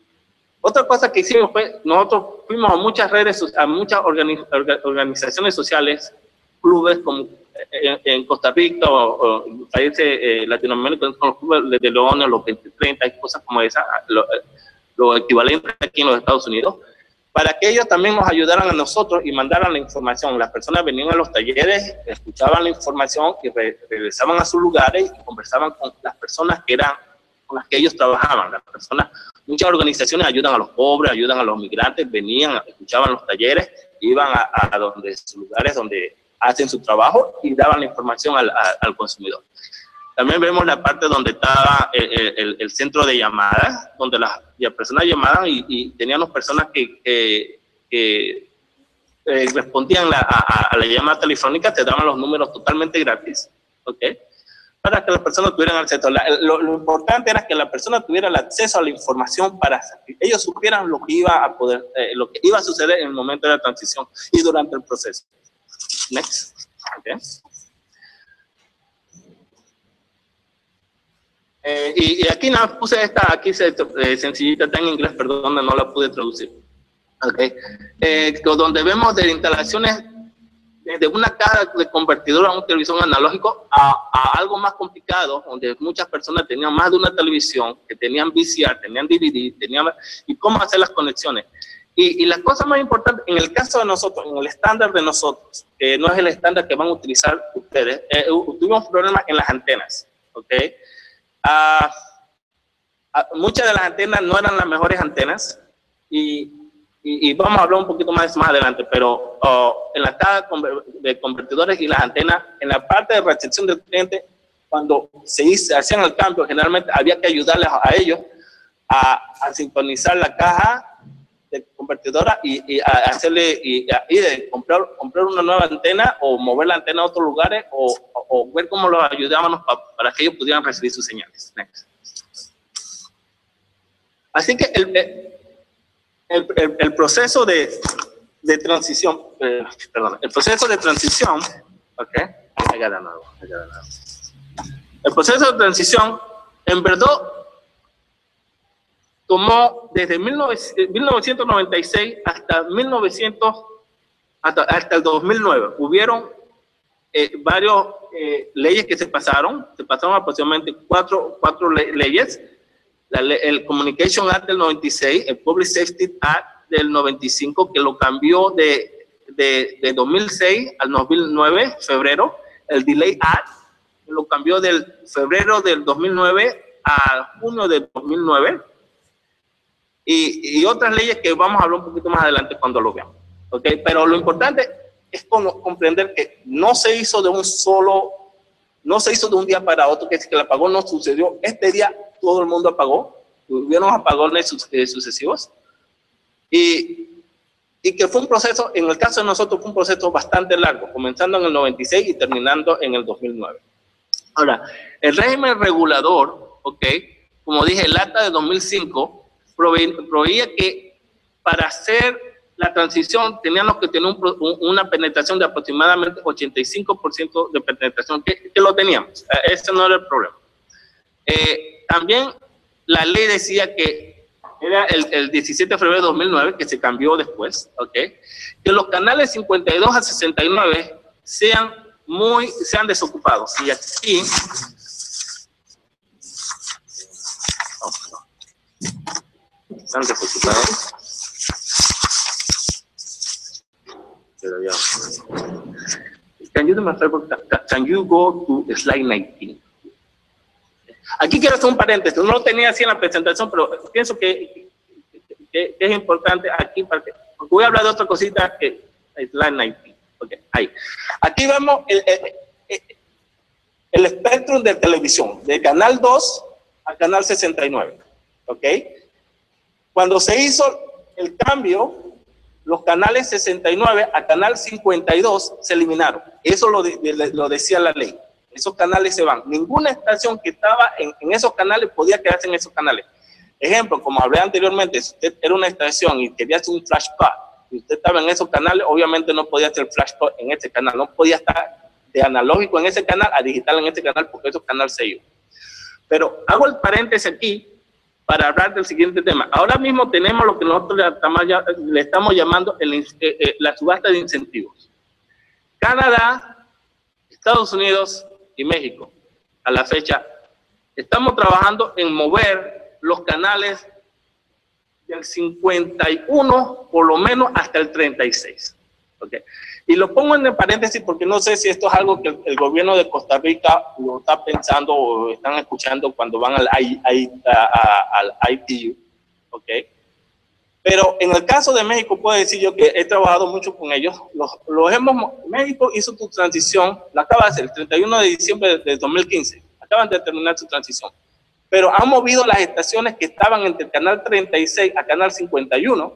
otra cosa que hicimos fue, nosotros fuimos a muchas redes, a muchas organiz, organizaciones sociales, clubes como en, en Costa Rica o, o países eh, latinoamericanos con los clubes de Leones, los 2030 y cosas como esa, lo, lo, equivalente aquí en los Estados Unidos, para que ellos también nos ayudaran a nosotros y mandaran la información. Las personas venían a los talleres, escuchaban la información y re, regresaban a sus lugares y conversaban con las personas que eran con las que ellos trabajaban. Las personas, muchas organizaciones ayudan a los pobres, ayudan a los migrantes, venían, escuchaban los talleres, iban a, a donde sus lugares donde hacen su trabajo y daban la información al, al consumidor. También vemos la parte donde estaba el, el, el centro de llamadas, donde las, las personas llamaban y, y teníamos personas que, que, que eh, respondían la, a, a, la llamada telefónica, te daban los números totalmente gratis, ¿ok? para que las personas tuvieran acceso. La- lo, lo importante era que la persona tuviera el acceso a la información para que ellos supieran lo que iba a poder, eh, lo que iba a suceder en el momento de la transición y durante el proceso. Next. Okay. Eh, y, y aquí nada, puse esta, aquí se, eh, sencillita, está en inglés, perdón, no la pude traducir. Okay. Eh, donde vemos de instalaciones desde una caja de convertidor a un televisor analógico a, a algo más complicado, donde muchas personas tenían más de una televisión, que tenían VCR, tenían DVD, tenían, y cómo hacer las conexiones. Y, y la cosa más importante, en el caso de nosotros, en el estándar de nosotros, que no es el estándar que van a utilizar ustedes, eh, tuvimos problemas en las antenas, ¿ok? Ah, ah, muchas de las antenas no eran las mejores antenas y, vamos a hablar un poquito más, más adelante, pero oh, en la caja de convertidores y las antenas, en la parte de recepción del cliente, cuando se hizo, hacían el cambio, generalmente había que ayudarles a, a ellos a, a sincronizar la caja de convertidora y, y hacerle y, y de comprar, comprar una nueva antena o mover la antena a otros lugares o, o- o ver cómo los ayudábamos pa- para que ellos pudieran recibir sus señales. Next. Así que el, el, el- el proceso de, de transición, eh, perdón, el proceso de transición, ok, I got another one. el proceso de transición, en verdad, tomó desde 19 eh, 1996 hasta 1900, hasta, hasta el 2009. Hubieron eh, varios eh, leyes que se pasaron, se pasaron aproximadamente cuatro, cuatro le- leyes. La le- el Communication Act del 96, el Public Safety Act del 95, que lo cambió de, de, de 2006 al 2009, febrero. El Delay Act, lo cambió del febrero del 2009 a junio del 2009 y, y otras leyes que vamos a hablar un poquito más adelante cuando lo veamos. ¿ok? Pero lo importante es cono- comprender que no se hizo de un solo, no se hizo de un día para otro, que, es que el apagón no sucedió. Este día todo el mundo apagó, hubieron apagones eh, sucesivos. Y, y que fue un proceso, en el caso de nosotros, fue un proceso bastante largo, comenzando en el 96 y terminando en el 2009. Ahora, el régimen regulador, ¿ok? Como dije, el acta de 2005 prove- proveía que para hacer la transición teníamos que tener un una penetración de aproximadamente 85% de penetración, que, que lo teníamos. Eh, Ese no era el problema. Eh, también la ley decía que era el, el 17 de febrero de 2009, que se cambió después, ¿ok? Que los canales 52 a 69 sean muy, sean desocupados. Y aquí, oh, no. Están desocupados. Pero ya. Can you? Can- you go to slide 19? Aquí quiero hacer un paréntesis. No lo tenía así en la presentación, pero pienso que, que- que es importante aquí para que, porque voy a hablar de otra cosita que slide 19. Ok, ahí. Aquí vemos el, el, el- el espectro de televisión, de canal 2 a canal 69. ¿Ok? Cuando se hizo el cambio, los canales 69 a canal 52 se eliminaron. Eso lo, de- lo decía la ley. Esos canales se van. Ninguna estación que estaba en, en esos canales podía quedarse en esos canales. Ejemplo, como hablé anteriormente, si usted era una estación y quería hacer un flashback, y usted estaba en esos canales, obviamente no podía hacer flashback en ese canal, no podía estar de analógico en ese canal a digital en ese canal porque esos canales se iban. Pero hago el paréntesis aquí para hablar del siguiente tema. Ahora mismo tenemos lo que nosotros le estamos, llamando el eh, eh, la subasta de incentivos. Canadá, Estados Unidos y México, a la fecha, estamos trabajando en mover los canales del 51 por lo menos hasta el 36. ¿ok? Y lo pongo en paréntesis porque no sé si esto es algo que el, el gobierno de Costa Rica lo está pensando o están escuchando cuando van al, I- I- a- a- al. ¿ok? Pero en el caso de México, puedo decir yo que he trabajado mucho con ellos. Los, los hemos, mo- México hizo su transición, la acaba de hacer el 31 de diciembre de 2015. Acaban de terminar su transición. Pero han movido las estaciones que estaban entre canal 36 a canal 51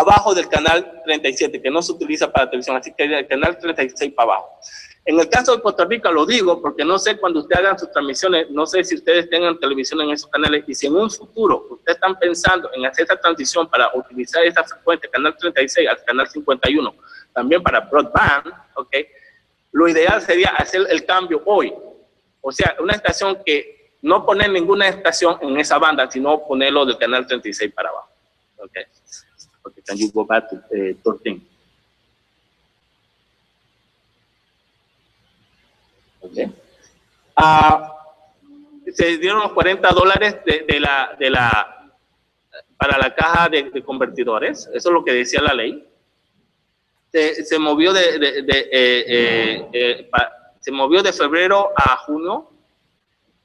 abajo del canal 37, que no se utiliza para televisión, así que el canal 36 para abajo. En el caso de Costa Rica lo digo porque no sé cuando ustedes hagan sus transmisiones, no sé si ustedes tengan televisión en esos canales y si en un futuro ustedes están pensando en hacer esa transición para utilizar esa frecuencia, canal 36 al canal 51, también para broadband, ¿ok? Lo ideal sería hacer el cambio hoy. O sea, una estación que no poner ninguna estación en esa banda, sino ponerlo del canal 36 para abajo. ¿Ok? Okay, can you go back to uh, 13? Okay. Ah, se dieron los 40 dólares de, la, de la, para la caja de, convertidores, eso es lo que decía la ley. Se, movió de, eh, eh, eh, se movió de febrero a junio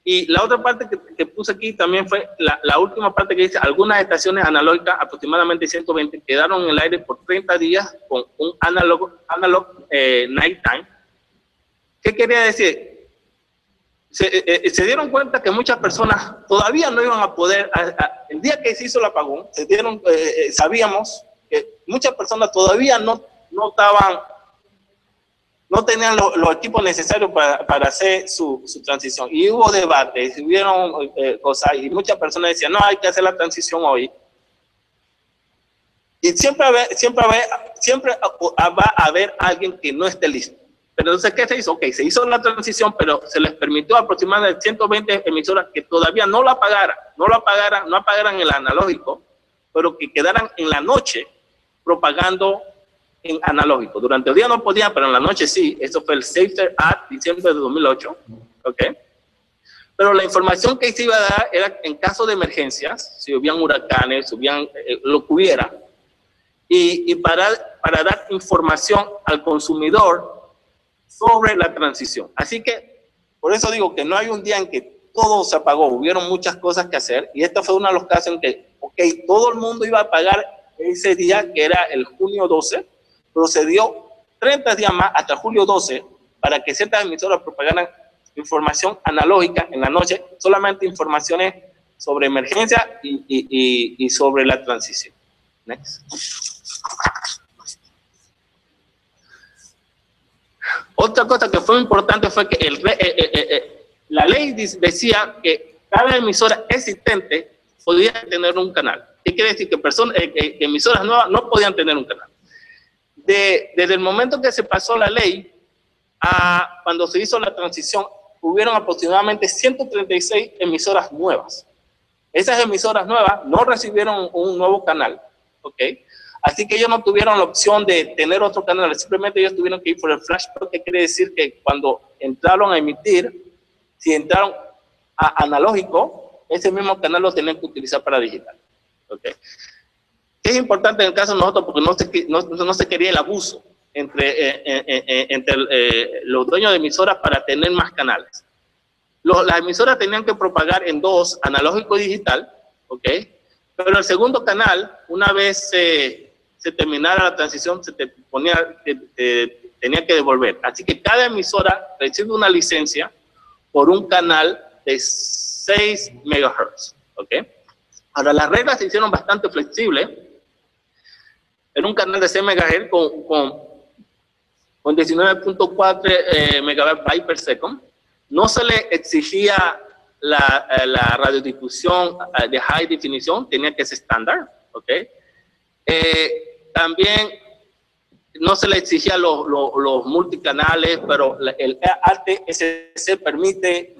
y la otra parte que, que puse aquí también fue la, la, última parte que dice, algunas estaciones analógicas, aproximadamente 120, quedaron en el aire por 30 días con un analog, analog eh, nighttime. ¿Qué quería decir? Se, eh, eh, se, dieron cuenta que muchas personas todavía no iban a poder, a, a, el día que se hizo el apagón, se dieron, eh, sabíamos que muchas personas todavía no, no estaban no tenían los lo equipos necesarios para, para hacer su, su, transición. Y hubo debates, hubieron eh, cosas, y muchas personas decían, no, hay que hacer la transición hoy. Y siempre, haber, siempre, haber, siempre va a haber alguien que no esté listo. Pero entonces, ¿qué se hizo? Ok, se hizo la transición, pero se les permitió aproximadamente 120 emisoras que todavía no la pagaran, no la pagaran, no apagaran el analógico, pero que quedaran en la noche propagando en analógico. Durante el día no podía, pero en la noche sí. Eso fue el Safer Act, diciembre de 2008. ¿Ok? Pero la información que se iba a dar era en caso de emergencias, si hubieran huracanes, si hubieran, eh, lo que hubiera, y, y para, para dar información al consumidor sobre la transición. Así que, por eso digo que no hay un día en que todo se apagó, hubieron muchas cosas que hacer, y este fue uno de los casos en que, ok, todo el mundo iba a pagar ese día, que era el junio 12, procedió 30 días más hasta julio 12 para que ciertas emisoras propagaran información analógica en la noche, solamente informaciones sobre emergencia y, y, y, sobre la transición. Otra cosa que fue importante fue que el, eh, eh, eh, la ley decía que cada emisora existente podía tener un canal. ¿Qué quiere decir? Que, personas, emisoras nuevas no podían tener un canal de, desde el momento que se pasó la ley a cuando se hizo la transición, hubieron aproximadamente 136 emisoras nuevas. Esas emisoras nuevas no recibieron un nuevo canal, ¿ok? Así que ellos no tuvieron la opción de tener otro canal, simplemente ellos tuvieron que ir por el flash, que quiere decir que cuando entraron a emitir, si entraron a analógico, ese mismo canal lo tenían que utilizar para digital, ¿ok? Es importante en el caso de nosotros porque no se, no, no se quería el abuso entre, eh, eh, eh, entre eh, los dueños de emisoras para tener más canales. Los, las emisoras tenían que propagar en dos, analógico y digital, ¿ok? Pero el segundo canal, una vez se terminara la transición, se te ponía, te, te, tenía que devolver. Así que cada emisora recibe una licencia por un canal de 6 MHz, ¿ok? Ahora, las reglas se hicieron bastante flexibles en un canal de 6 MHz con, con, con 19.4 eh, per second. No se le exigía la, eh, la radiodifusión eh, de high definition, tenía que ser estándar, ¿ok? Eh, también no se le exigía los, los, los multicanales, pero el ATSC permite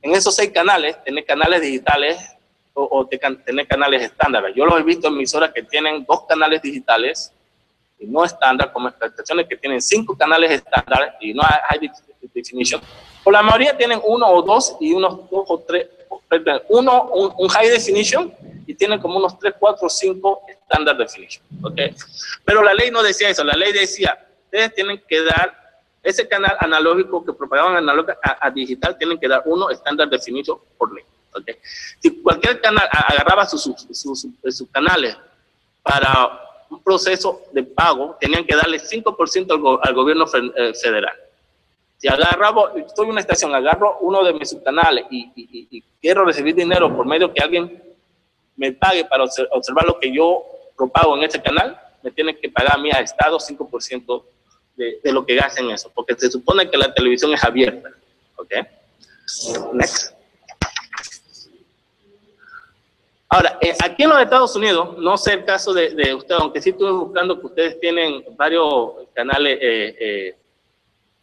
en esos seis canales tener canales digitales o, o can, tener canales estándar. Yo lo he visto en emisoras que tienen dos canales digitales y no estándar, como estaciones que tienen cinco canales estándar y no hay high definition. O la mayoría tienen uno o dos y unos dos o tres, uno, un, un high definition y tienen como unos tres, cuatro, cinco standard definition. ¿okay? Pero la ley no decía eso, la ley decía, ustedes tienen que dar ese canal analógico que propagaban analógico a, a digital, tienen que dar uno estándar definition por ley. Okay. Si cualquier canal agarraba sus, sus, sus, sus, canales para un proceso de pago, tenían que darle 5% al, go, al, gobierno eh, federal. Si agarraba, estoy en una estación, agarro uno de mis subcanales y, y, y, quiero recibir dinero por medio que alguien me pague para observar lo que yo propago en ese canal, me tienen que pagar a mí a Estado 5% de, de lo que gasten en eso, porque se supone que la televisión es abierta. ¿Ok? Next. Ahora, eh, aquí en los Estados Unidos, no sé el caso de, de usted, aunque sí estuve buscando que ustedes tienen varios canales, eh,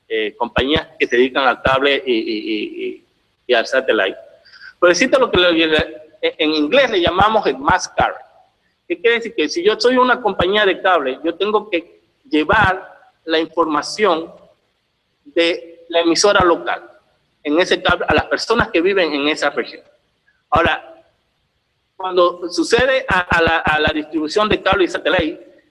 eh, compañías que se dedican al cable y al satellite. Pero existe lo que le- en inglés le llamamos el mass carry. ¿Qué quiere decir? Que si yo soy una compañía de cable, yo tengo que llevar la información de la emisora local en ese cable a las personas que viven en esa región. Ahora, cuando sucede a, a la, a la distribución de cable y satélite,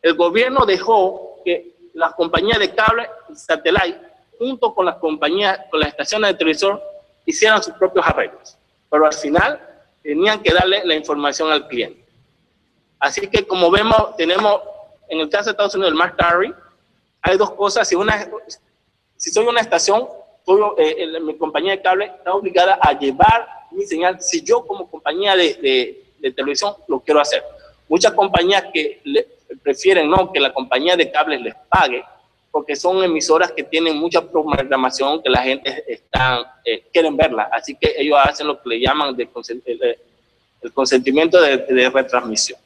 el gobierno dejó que las compañías de cable y satélite, junto con las compañías, con las estaciones de televisor, hicieran sus propios arreglos. Pero al final tenían que darle la información al cliente. Así que como vemos, tenemos en el caso de Estados Unidos el Mark Carry, hay dos cosas. Si, una, si soy una estación, todo, eh, el- mi compañía de cable está obligada a llevar mi señal. Si yo como compañía de, de- de televisión lo quiero hacer. Muchas compañías que le- prefieren no que la compañía de cables les pague, porque son emisoras que tienen mucha programación que la gente está, eh, quieren verla. Así que ellos hacen lo que le llaman de el- el consentimiento de, de retransmisión.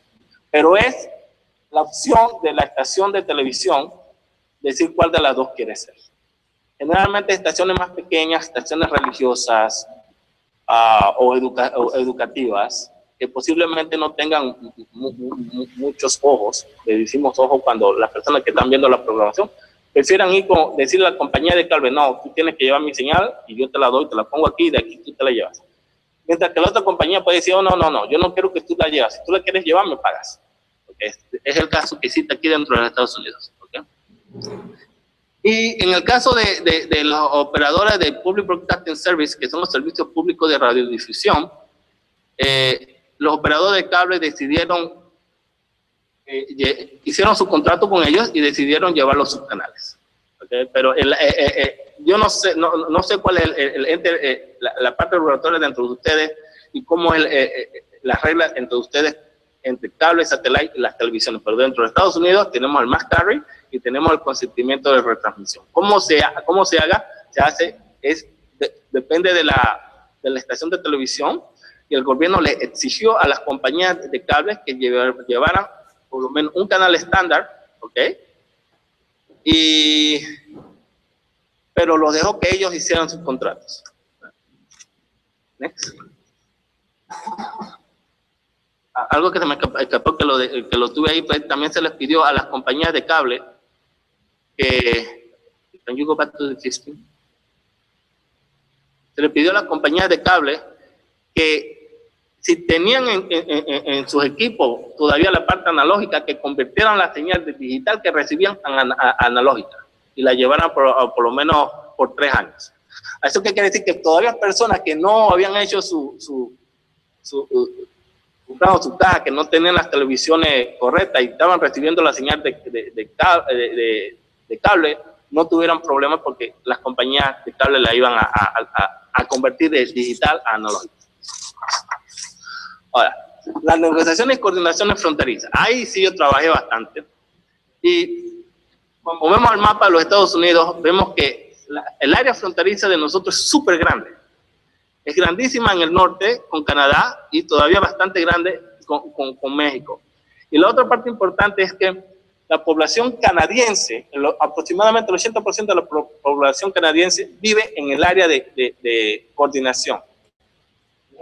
Pero es la opción de la estación de televisión decir cuál de las dos quiere ser. Generalmente estaciones más pequeñas, estaciones religiosas ah, o, educa- o educativas, que posiblemente no tengan mu- mu- mu- muchos ojos, le decimos ojos cuando las personas que están viendo la programación, prefieran ir con, decirle a la compañía de cable, no, tú tienes que llevar mi señal y yo te la doy, te la pongo aquí y de aquí tú te la llevas. Mientras que la otra compañía puede decir, oh, no, no, no, yo no quiero que tú la llevas, si tú la quieres llevar, me pagas. Ok, Es, el caso que existe aquí dentro de los Estados Unidos. ok. Y en el caso de, de, de los operadores de Public Broadcasting Service, que son los servicios públicos de radiodifusión, eh, los operadores de cable decidieron, eh, hicieron su contrato con ellos y decidieron llevarlo a sus canales. ¿ok? Pero el, eh, eh, eh, yo no sé, no, no sé cuál es el, el- la, la parte regulatoria dentro de ustedes y cómo es las reglas entre ustedes, entre cable, satélite y las televisiones. Pero dentro de Estados Unidos tenemos el mass carry y tenemos el consentimiento de retransmisión. ¿Cómo se, cómo se haga? Se hace, es, de- depende de la, de la estación de televisión y el gobierno le exigió a las compañías de cables que llevar- llevaran por lo menos un canal estándar, ¿ok? Y, pero lo dejó que ellos hicieran sus contratos. Next. Algo que se me escapó, que, lo que lo tuve ahí, pues también se les pidió a las compañías de cable que... Can you go back to the 15? Se le pidió a las compañías de cable que si tenían en, en- en- sus equipos todavía la parte analógica, que convirtieran la señal de digital que recibían a, a- analógica y la llevaran por, por lo menos por tres años. ¿Eso qué quiere decir? Que todavía personas que no habían hecho su, su, compraron su caja, que no tenían las televisiones correctas y estaban recibiendo la señal de, de, de ca- de- de- de cable, no tuvieran problemas porque las compañías de cable la iban a, a- a- convertir de digital a analógico. Ahora, las negociaciones y coordinaciones fronterizas. Ahí sí yo trabajé bastante. Y cuando vemos el mapa de los Estados Unidos, vemos que el área fronteriza de nosotros es súper grande. Es grandísima en el norte con Canadá y todavía bastante grande con, con- con México. Y la otra parte importante es que la población canadiense, lo- aproximadamente el 80% de la pro- población canadiense vive en el área de- de- de coordinación.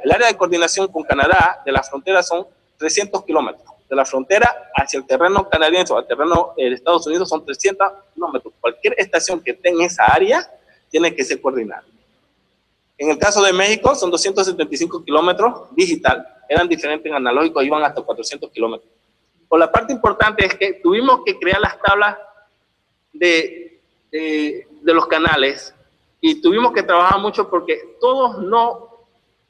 El área de coordinación con Canadá de la frontera son 300 kilómetros. De la frontera hacia el terreno canadiense o al terreno de Estados Unidos son 300 kilómetros. Cualquier estación que esté en esa área tiene que ser coordinada. En el caso de México son 275 kilómetros digital. Eran diferentes en analógico, iban hasta 400 kilómetros. Por la parte importante es que tuvimos que crear las tablas de, de, de los canales y tuvimos que trabajar mucho porque todos no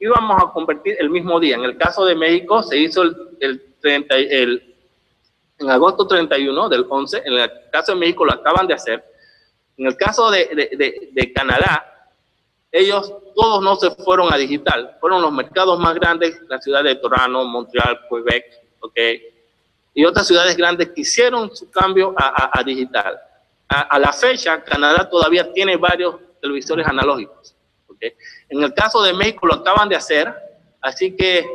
íbamos a convertir el mismo día. En el caso de México se hizo el, el 30, el, en agosto 31 del 11, en el caso de México lo acaban de hacer. En el caso de, de, de, de Canadá, ellos todos no se fueron a digital, fueron los mercados más grandes, la ciudad de Toronto, Montreal, Quebec, ok, y otras ciudades grandes que hicieron su cambio a, a- a digital. A, a la fecha, Canadá todavía tiene varios televisores analógicos. ¿ok? En el caso de México lo acaban de hacer, así que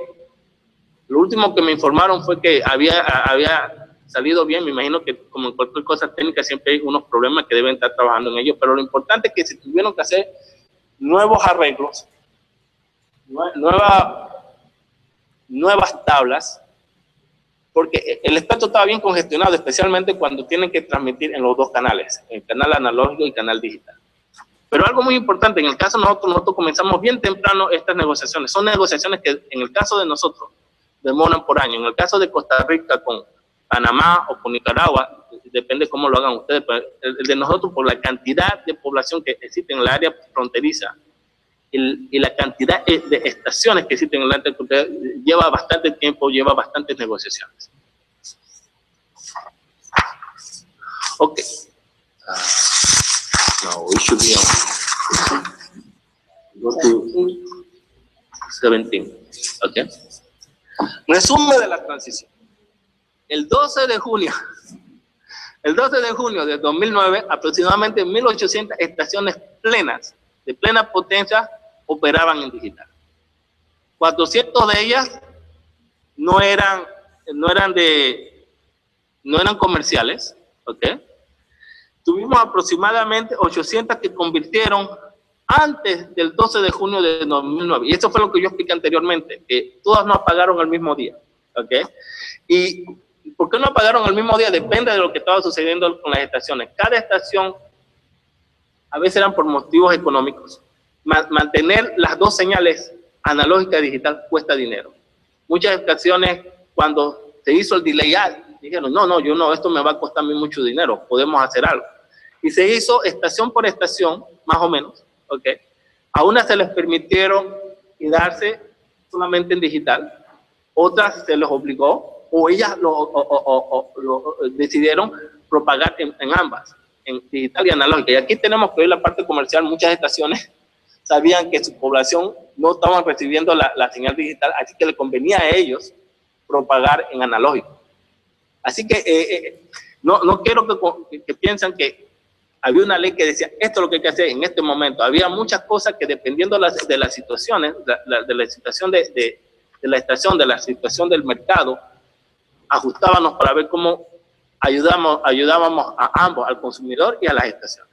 lo último que me informaron fue que había, había salido bien. Me imagino que como en cualquier cosa técnica siempre hay unos problemas que deben estar trabajando en ellos, pero lo importante es que se tuvieron que hacer nuevos arreglos, nue- nueva- nuevas tablas, porque el espectro estaba bien congestionado, especialmente cuando tienen que transmitir en los dos canales, el canal analógico y canal digital. Pero algo muy importante, en el caso de nosotros, nosotros comenzamos bien temprano estas negociaciones. Son negociaciones que en el caso de nosotros demoran por año. En el caso de Costa Rica con Panamá o con Nicaragua, depende cómo lo hagan ustedes, pero el, el de nosotros por la cantidad de población que existe en el área fronteriza el- y la cantidad eh, de estaciones que existen en el área fronteriza, lleva bastante tiempo, lleva bastantes negociaciones. Ok. Ah, no, we should be on. Go to 17. Ok. Resumen de la transición. El 12 de junio, el 12 de junio de 2009, aproximadamente 1.800 estaciones plenas, de plena potencia, operaban en digital. 400 de ellas no eran, no eran de, no eran comerciales, ¿ok? Tuvimos aproximadamente 800 que convirtieron antes del 12 de junio de 2009. Y eso fue lo que yo expliqué anteriormente, que todas no apagaron el mismo día. ¿Ok? Y ¿por qué no apagaron el mismo día? Depende de lo que estaba sucediendo con las estaciones. Cada estación, a veces eran por motivos económicos. Ma- mantener las dos señales analógica y digital cuesta dinero. Muchas estaciones, cuando se hizo el delay, dijeron, no, no, yo no, esto me va a costar a mí mucho dinero, podemos hacer algo. Y se hizo estación por estación, más o menos, ¿ok? A unas se les permitieron quedarse solamente en digital, otras se les obligó, o ellas lo, lo decidieron propagar en, ambas, en digital y analógica. Y aquí tenemos que ver la parte comercial, muchas estaciones sabían que su población no estaban recibiendo la, señal digital, así que le convenía a ellos propagar en analógico. Así que eh, eh, no, no quiero que, que, que piensen que había una ley que decía esto es lo que hay que hacer en este momento. Había muchas cosas que dependiendo de las, de las situaciones, de de la situación de, de la estación, de la situación del mercado, ajustábamos para ver cómo ayudamos, ayudábamos a ambos, al consumidor y a las estaciones.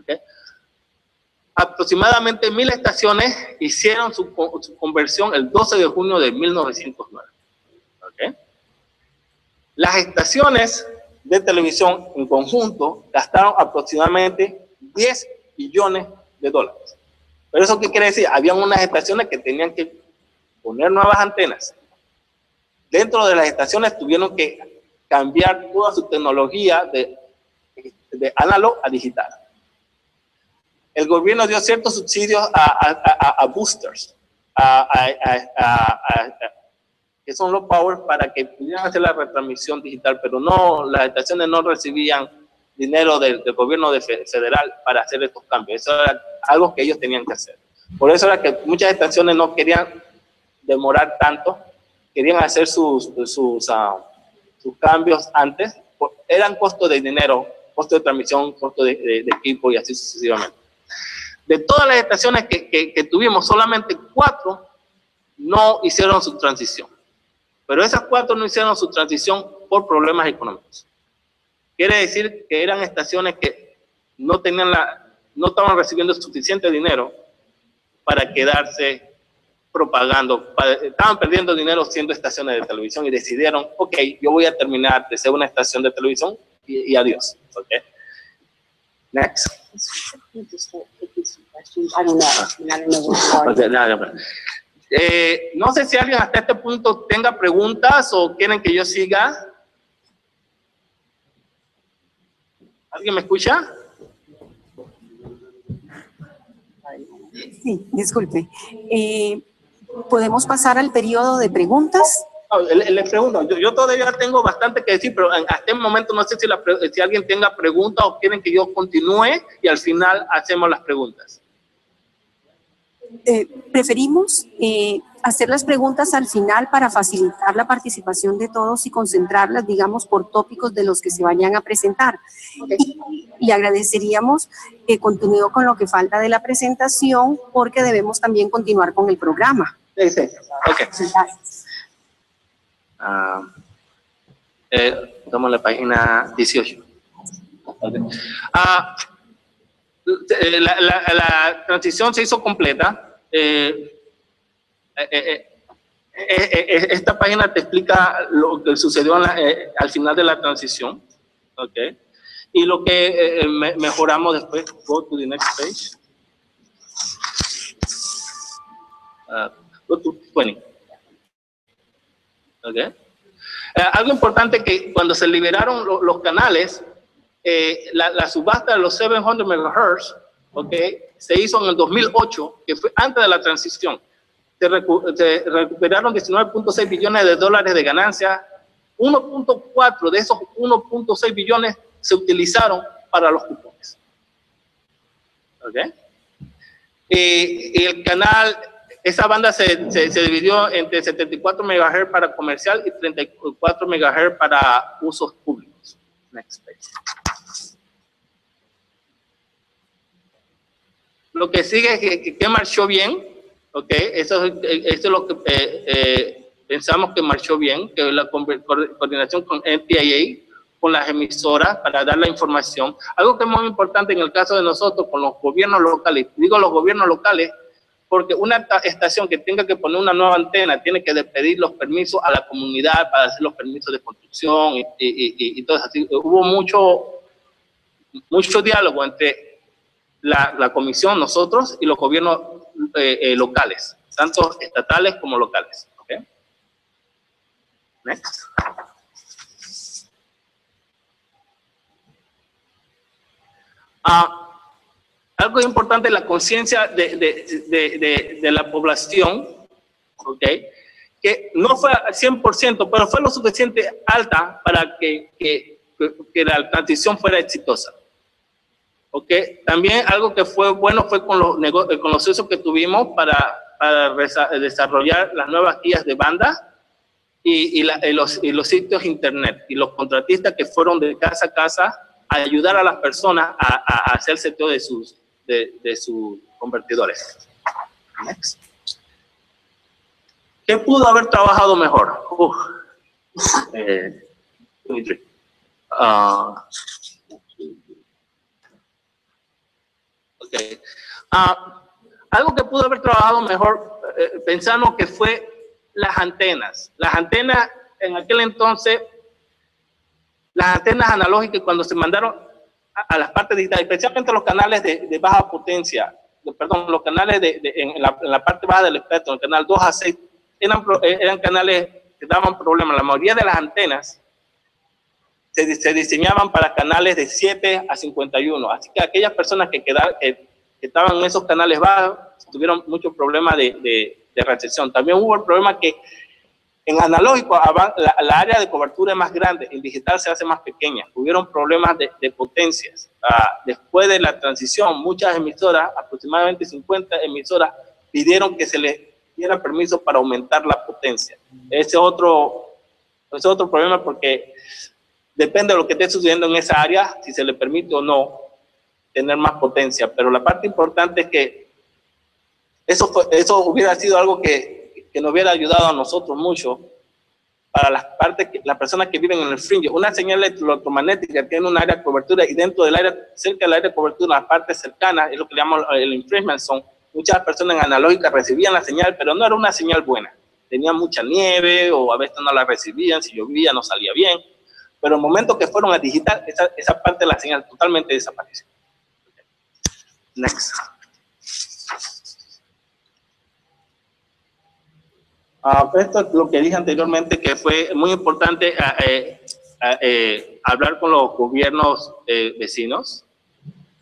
¿Ok? Aproximadamente mil estaciones hicieron su, co- su conversión el 12 de junio de 1909. ¿Ok? Las estaciones de televisión en conjunto gastaron aproximadamente 10 billones de dólares. ¿Pero eso qué quiere decir? Habían unas estaciones que tenían que poner nuevas antenas. Dentro de las estaciones tuvieron que cambiar toda su tecnología de, de analógico a digital. El gobierno dio ciertos subsidios a, a- a- a boosters, que son los powers para que pudieran hacer la retransmisión digital, pero no, las estaciones no recibían dinero del, del gobierno de fe- federal para hacer estos cambios. Eso era algo que ellos tenían que hacer. Por eso era que muchas estaciones no querían demorar tanto, querían hacer sus, sus, ah, sus cambios antes. Eran costos de dinero, costo de transmisión, costo de, de- de equipo y así sucesivamente. De todas las estaciones que, que- que tuvimos, solamente cuatro no hicieron su transición. Pero esas cuatro no hicieron su transición por problemas económicos. Quiere decir que eran estaciones que no tenían la, no estaban recibiendo suficiente dinero para quedarse propagando, estaban perdiendo dinero siendo estaciones de televisión y decidieron, ok, yo voy a terminar de ser una estación de televisión y, adiós. ok. Next. Eh, no sé si alguien hasta este punto tenga preguntas o quieren que yo siga. ¿Alguien me escucha? Sí, disculpe. Eh, ¿Podemos pasar al periodo de preguntas? No, le, le pregunto, yo, yo todavía tengo bastante que decir, pero en- hasta el momento no sé si, la si alguien tenga preguntas o quieren que yo continúe y al final hacemos las preguntas. Eh, preferimos eh, hacer las preguntas al final para facilitar la participación de todos y concentrarlas, digamos, por tópicos de los que se vayan a presentar. Y le agradeceríamos que continúe con lo que falta de la presentación porque debemos también continuar con el programa. Sí. Ok. Ah, eh, tomo la página 18. Ok. Ah, eh, la, transición se hizo completa. Eh, eh, eh, eh, eh, eh, esta página te explica lo que sucedió eh, al final de la transición. Ok. Y lo que eh, eh, me- mejoramos después. Go to the next page. Ah, go to 20. Ok. Eh, algo importante que cuando se liberaron lo- los canales, eh, la, subasta de los 700 MHz, ok, se hizo en el 2008, que fue antes de la transición. Se, recu- se recuperaron 19.6 billones de dólares de ganancia. 1.4 de esos 1.6 billones se utilizaron para los cupones. ¿Ok? Eh, el canal, esa banda se, se, se dividió entre 74 MHz para comercial y 34 MHz para usos públicos. Next page. Lo que sigue es que, que- marchó bien, ¿ok? Eso, es- eso es lo que eh, eh, pensamos que marchó bien, que la co- co- coordinación con NTIA, con las emisoras para dar la información. Algo que es muy importante en el caso de nosotros con los gobiernos locales, digo los gobiernos locales, porque una ta- estación que tenga que poner una nueva antena tiene que pedir los permisos a la comunidad para hacer los permisos de construcción y, todo eso. Así, Hubo mucho, mucho diálogo entre la, la comisión, nosotros y los gobiernos eh, eh, locales, tanto estatales como locales. ¿ok? Next. Ah, algo importante, la conciencia de, de, de, de, la población, ¿ok? Que no fue al 100%, pero fue lo suficiente alta para que, que, que la transición fuera exitosa. ¿ok? También algo que fue bueno fue con los, nego- eh, con los usos que tuvimos para, para desarrollar las nuevas guías de banda y, y la- y los, y los sitios internet y los contratistas que fueron de casa a casa a ayudar a las personas a, a- a hacer seteo de sus, de, sus convertidores. Next. ¿Qué pudo haber trabajado mejor? Eh. Ah. Ah, algo que pudo haber trabajado mejor, eh, pensamos que fue las antenas. Las antenas, en aquel entonces, las antenas analógicas, cuando se mandaron a, las partes digitales, especialmente los canales de, de baja potencia, de- perdón, los canales de, de- en, la, en la parte baja del espectro, el canal 2 a 6, eran, eh, eran canales que daban problemas. La mayoría de las antenas se, se diseñaban para canales de 7 a 51. Así que aquellas personas que, quedaron, que, que estaban en esos canales bajos tuvieron muchos problemas de, de, de. También hubo el problema que en analógico la, área de cobertura es más grande, en digital se hace más pequeña. Hubieron problemas de, potencias. Ah, después de la transición, muchas emisoras, aproximadamente 50 emisoras, pidieron que se les diera permiso para aumentar la potencia. Ese es otro, es otro problema porque depende de lo que esté sucediendo en esa área, si se le permite o no tener más potencia. Pero la parte importante es que eso, eso hubiera sido algo que, que nos hubiera ayudado a nosotros mucho para las partes, que, las personas que viven en el fringe. Una señal electromagnética tiene un área de cobertura y dentro del área, cerca del área de cobertura, las partes cercanas, es lo que llamamos el infringement zone. Muchas personas en analógica recibían la señal, pero no era una señal buena. Tenía mucha nieve o a veces no la recibían, si llovía no salía bien. Pero el momento que fueron a digital, esa, esa parte de la señal totalmente desapareció. Next. Ah, esto es lo que dije anteriormente, que fue muy importante ah, eh, ah, eh, hablar con los gobiernos eh, vecinos.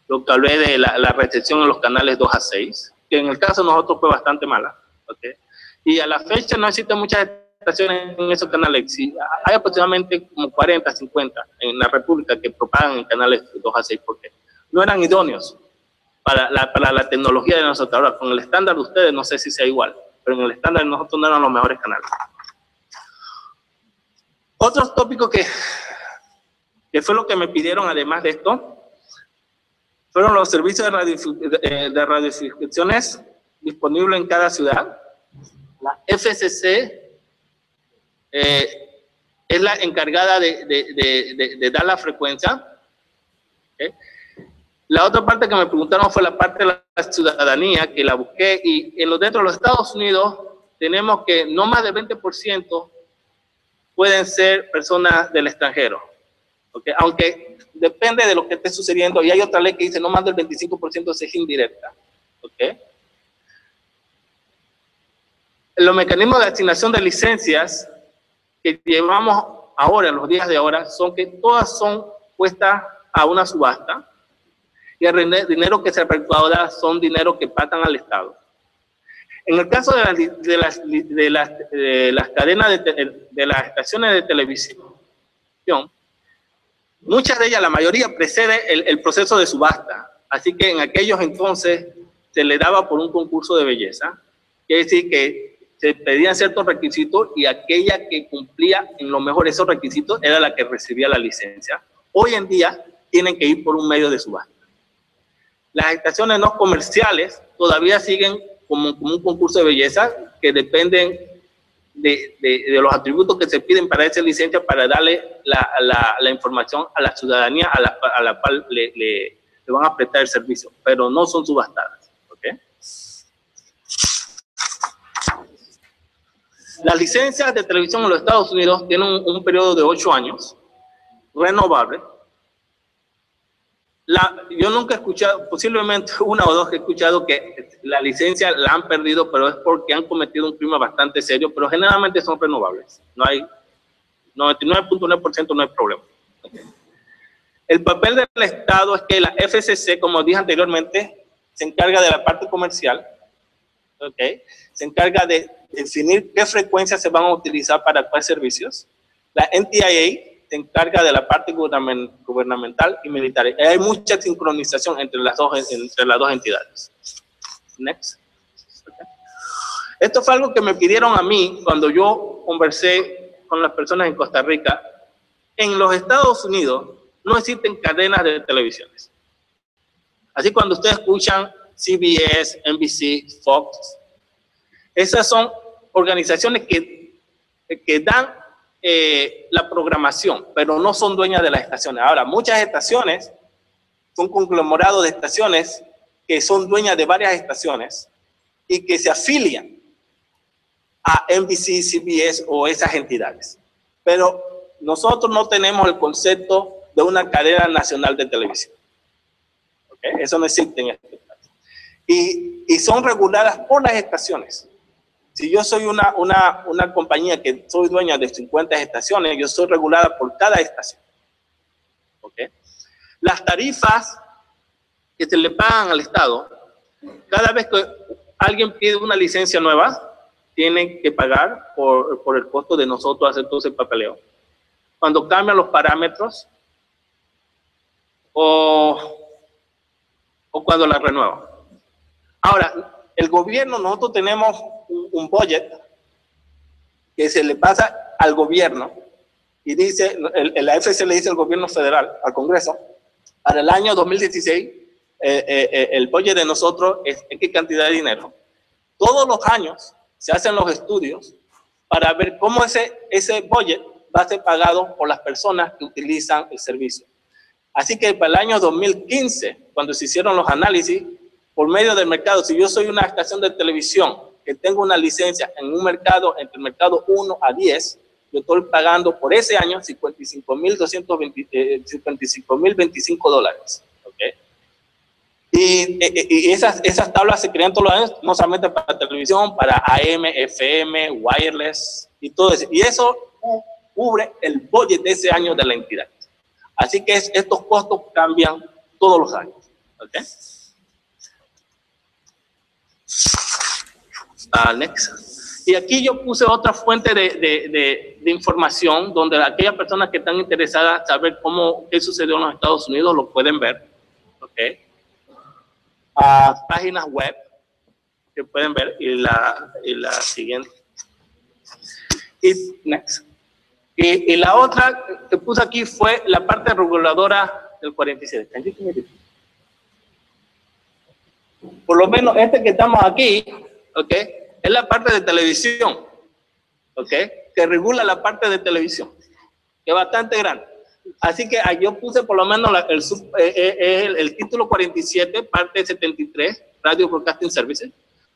Lo que hablé de la, la recepción en los canales 2 a 6, que en el caso de nosotros fue bastante mala. ¿ok? Y a la fecha no existen muchas estaciones en esos canales. Hay aproximadamente como 40, 50 en la República que propagan en canales 2 a 6 porque no eran idóneos. para la, para la tecnología de nosotros. Ahora, con el estándar de ustedes no sé si sea igual, pero en el estándar nosotros no eran los mejores canales. Otros tópicos que, que fue lo que me pidieron además de esto, fueron los servicios de, radio, de radiodifusiones disponibles en cada ciudad. La FCC eh, es la encargada de, dar la frecuencia. La otra parte que me preguntaron fue la parte de la ciudadanía, que la busqué, y en los dentro de los Estados Unidos tenemos que no más del 20% pueden ser personas del extranjero. ¿okay? Aunque depende de lo que esté sucediendo, y hay otra ley que dice no más del 25% es indirecta. ¿okay? Los mecanismos de asignación de licencias que llevamos ahora, en los días de ahora, son que todas son puestas a una subasta y el dinero que se recauda son dinero que pasan al Estado. En el caso de, de, las, de, las, las, cadenas de, de, las estaciones de televisión, muchas de ellas, la mayoría, precede el, el, proceso de subasta. Así que en aquellos entonces se le daba por un concurso de belleza. Quiere decir que se pedían ciertos requisitos y aquella que cumplía en lo mejor esos requisitos era la que recibía la licencia. Hoy en día tienen que ir por un medio de subasta. Las estaciones no comerciales todavía siguen como, un concurso de belleza que dependen de, de, de, los atributos que se piden para esa licencia para darle la, la, la información a la ciudadanía a la, a la cual le, le, le, van a prestar el servicio, pero no son subastadas. ¿okay? Las licencias de televisión en los Estados Unidos tienen un, un periodo de ocho años, renovable, la, yo nunca he escuchado, posiblemente una o dos he escuchado que la licencia la han perdido, pero es porque han cometido un crimen bastante serio, pero generalmente son renovables. No hay 99.9% no hay problema. El papel del Estado es que la FCC, como dije anteriormente, se encarga de la parte comercial, ¿okay? se encarga de definir qué frecuencias se van a utilizar para cuáles servicios. La NTIA se encarga de la parte gubernamental y militar. Hay mucha sincronización entre las dos, entre las dos entidades. Next. Esto fue algo que me pidieron a mí cuando yo conversé con las personas en Costa Rica. En los Estados Unidos no existen cadenas de televisiones. Así cuando ustedes escuchan CBS, NBC, Fox, esas son organizaciones que, que dan eh, la programación, pero no son dueñas de las estaciones. Ahora, muchas estaciones son conglomerados de estaciones que son dueñas de varias estaciones y que se afilian a NBC, CBS o esas entidades. Pero nosotros no tenemos el concepto de una cadena nacional de televisión. ¿Okay? Eso no existe en este caso. Y, y son reguladas por las estaciones. Si yo soy una, una, una compañía que soy dueña de 50 estaciones, yo soy regulada por cada estación. ¿Okay? Las tarifas que se le pagan al Estado, cada vez que alguien pide una licencia nueva, tienen que pagar por, por el costo de nosotros hacer todo ese papeleo. Cuando cambian los parámetros o, o cuando la renuevan. Ahora, el gobierno, nosotros tenemos un, budget que se le pasa al gobierno y dice, el, el AFC le dice al gobierno federal, al Congreso, para el año 2016, eh, eh, eh, el budget de nosotros es qué cantidad de dinero. Todos los años se hacen los estudios para ver cómo ese, ese budget va a ser pagado por las personas que utilizan el servicio. Así que para el año 2015, cuando se hicieron los análisis, por medio del mercado, si yo soy una estación de televisión que tengo una licencia en un mercado, entre el mercado 1 a 10, yo estoy pagando por ese año 55.225 eh, dólares. ¿okay? Y, y, y, esas, esas tablas se crean todos los años, no solamente para televisión, para AM, FM, wireless y todo eso. Y eso cubre el budget de ese año de la entidad. Así que es, estos costos cambian todos los años. ¿okay? Alex. Y aquí yo puse otra fuente de, de, de, de, información donde aquellas personas que están interesadas en saber cómo, qué sucedió en los Estados Unidos lo pueden ver. ¿okay? a páginas web que pueden ver y la, y la siguiente. Y next. Y, y, la otra que puse aquí fue la parte reguladora del 47. Por lo menos este que estamos aquí, ¿ok? Es la parte de televisión, ¿ok? Que regula la parte de televisión, que es bastante grande. Así que yo puse por lo menos el, eh, eh, el, el, título 47, parte 73, Radio Broadcasting Services.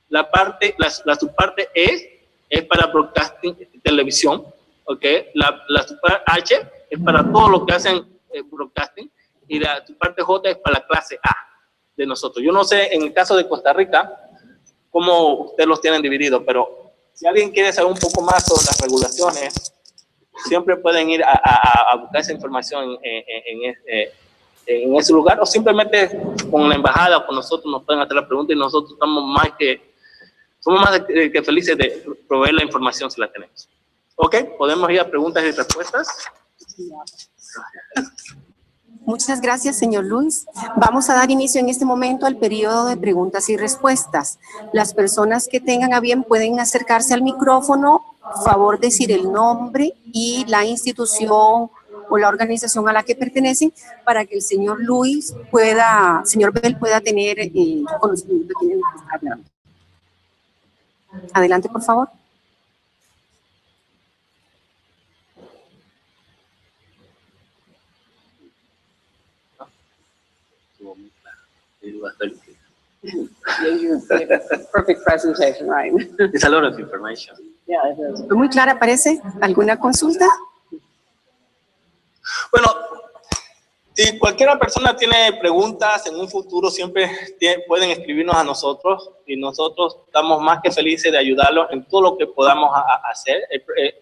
La parte, la, la subparte E es para broadcasting, televisión, ¿ok? La, la subparte H es para todo lo que hacen eh, broadcasting y la subparte J es para la clase A de nosotros. Yo no sé en el caso de Costa Rica cómo ustedes los tienen divididos, pero si alguien quiere saber un poco más sobre las regulaciones, siempre pueden ir a, a, a buscar esa información en, en, en, en, ese lugar o simplemente con la embajada o con nosotros nos pueden hacer la pregunta y nosotros estamos más que, somos más que felices de proveer la información si la tenemos. Ok, podemos ir a preguntas y respuestas. Muchas gracias, señor Luis. Vamos a dar inicio en este momento al periodo de preguntas y respuestas. Las personas que tengan a bien pueden acercarse al micrófono, favor decir el nombre y la institución o la organización a la que pertenecen para que el señor Luis pueda, señor Bell pueda tener eh, conocimiento de quién está hablando. Adelante, por favor. Perfect presentation, right? It's a lot of information. Yeah, it is. Muy clara, parece. ¿Alguna consulta? Bueno, si cualquier persona tiene preguntas en un futuro, siempre tiene- pueden escribirnos a nosotros y nosotros estamos más que felices de ayudarlos en todo lo que podamos a- a- hacer. El, eh,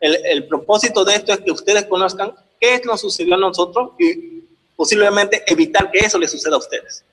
el- el propósito de esto es que ustedes conozcan qué nos sucedió a nosotros y posiblemente evitar que eso les suceda a ustedes.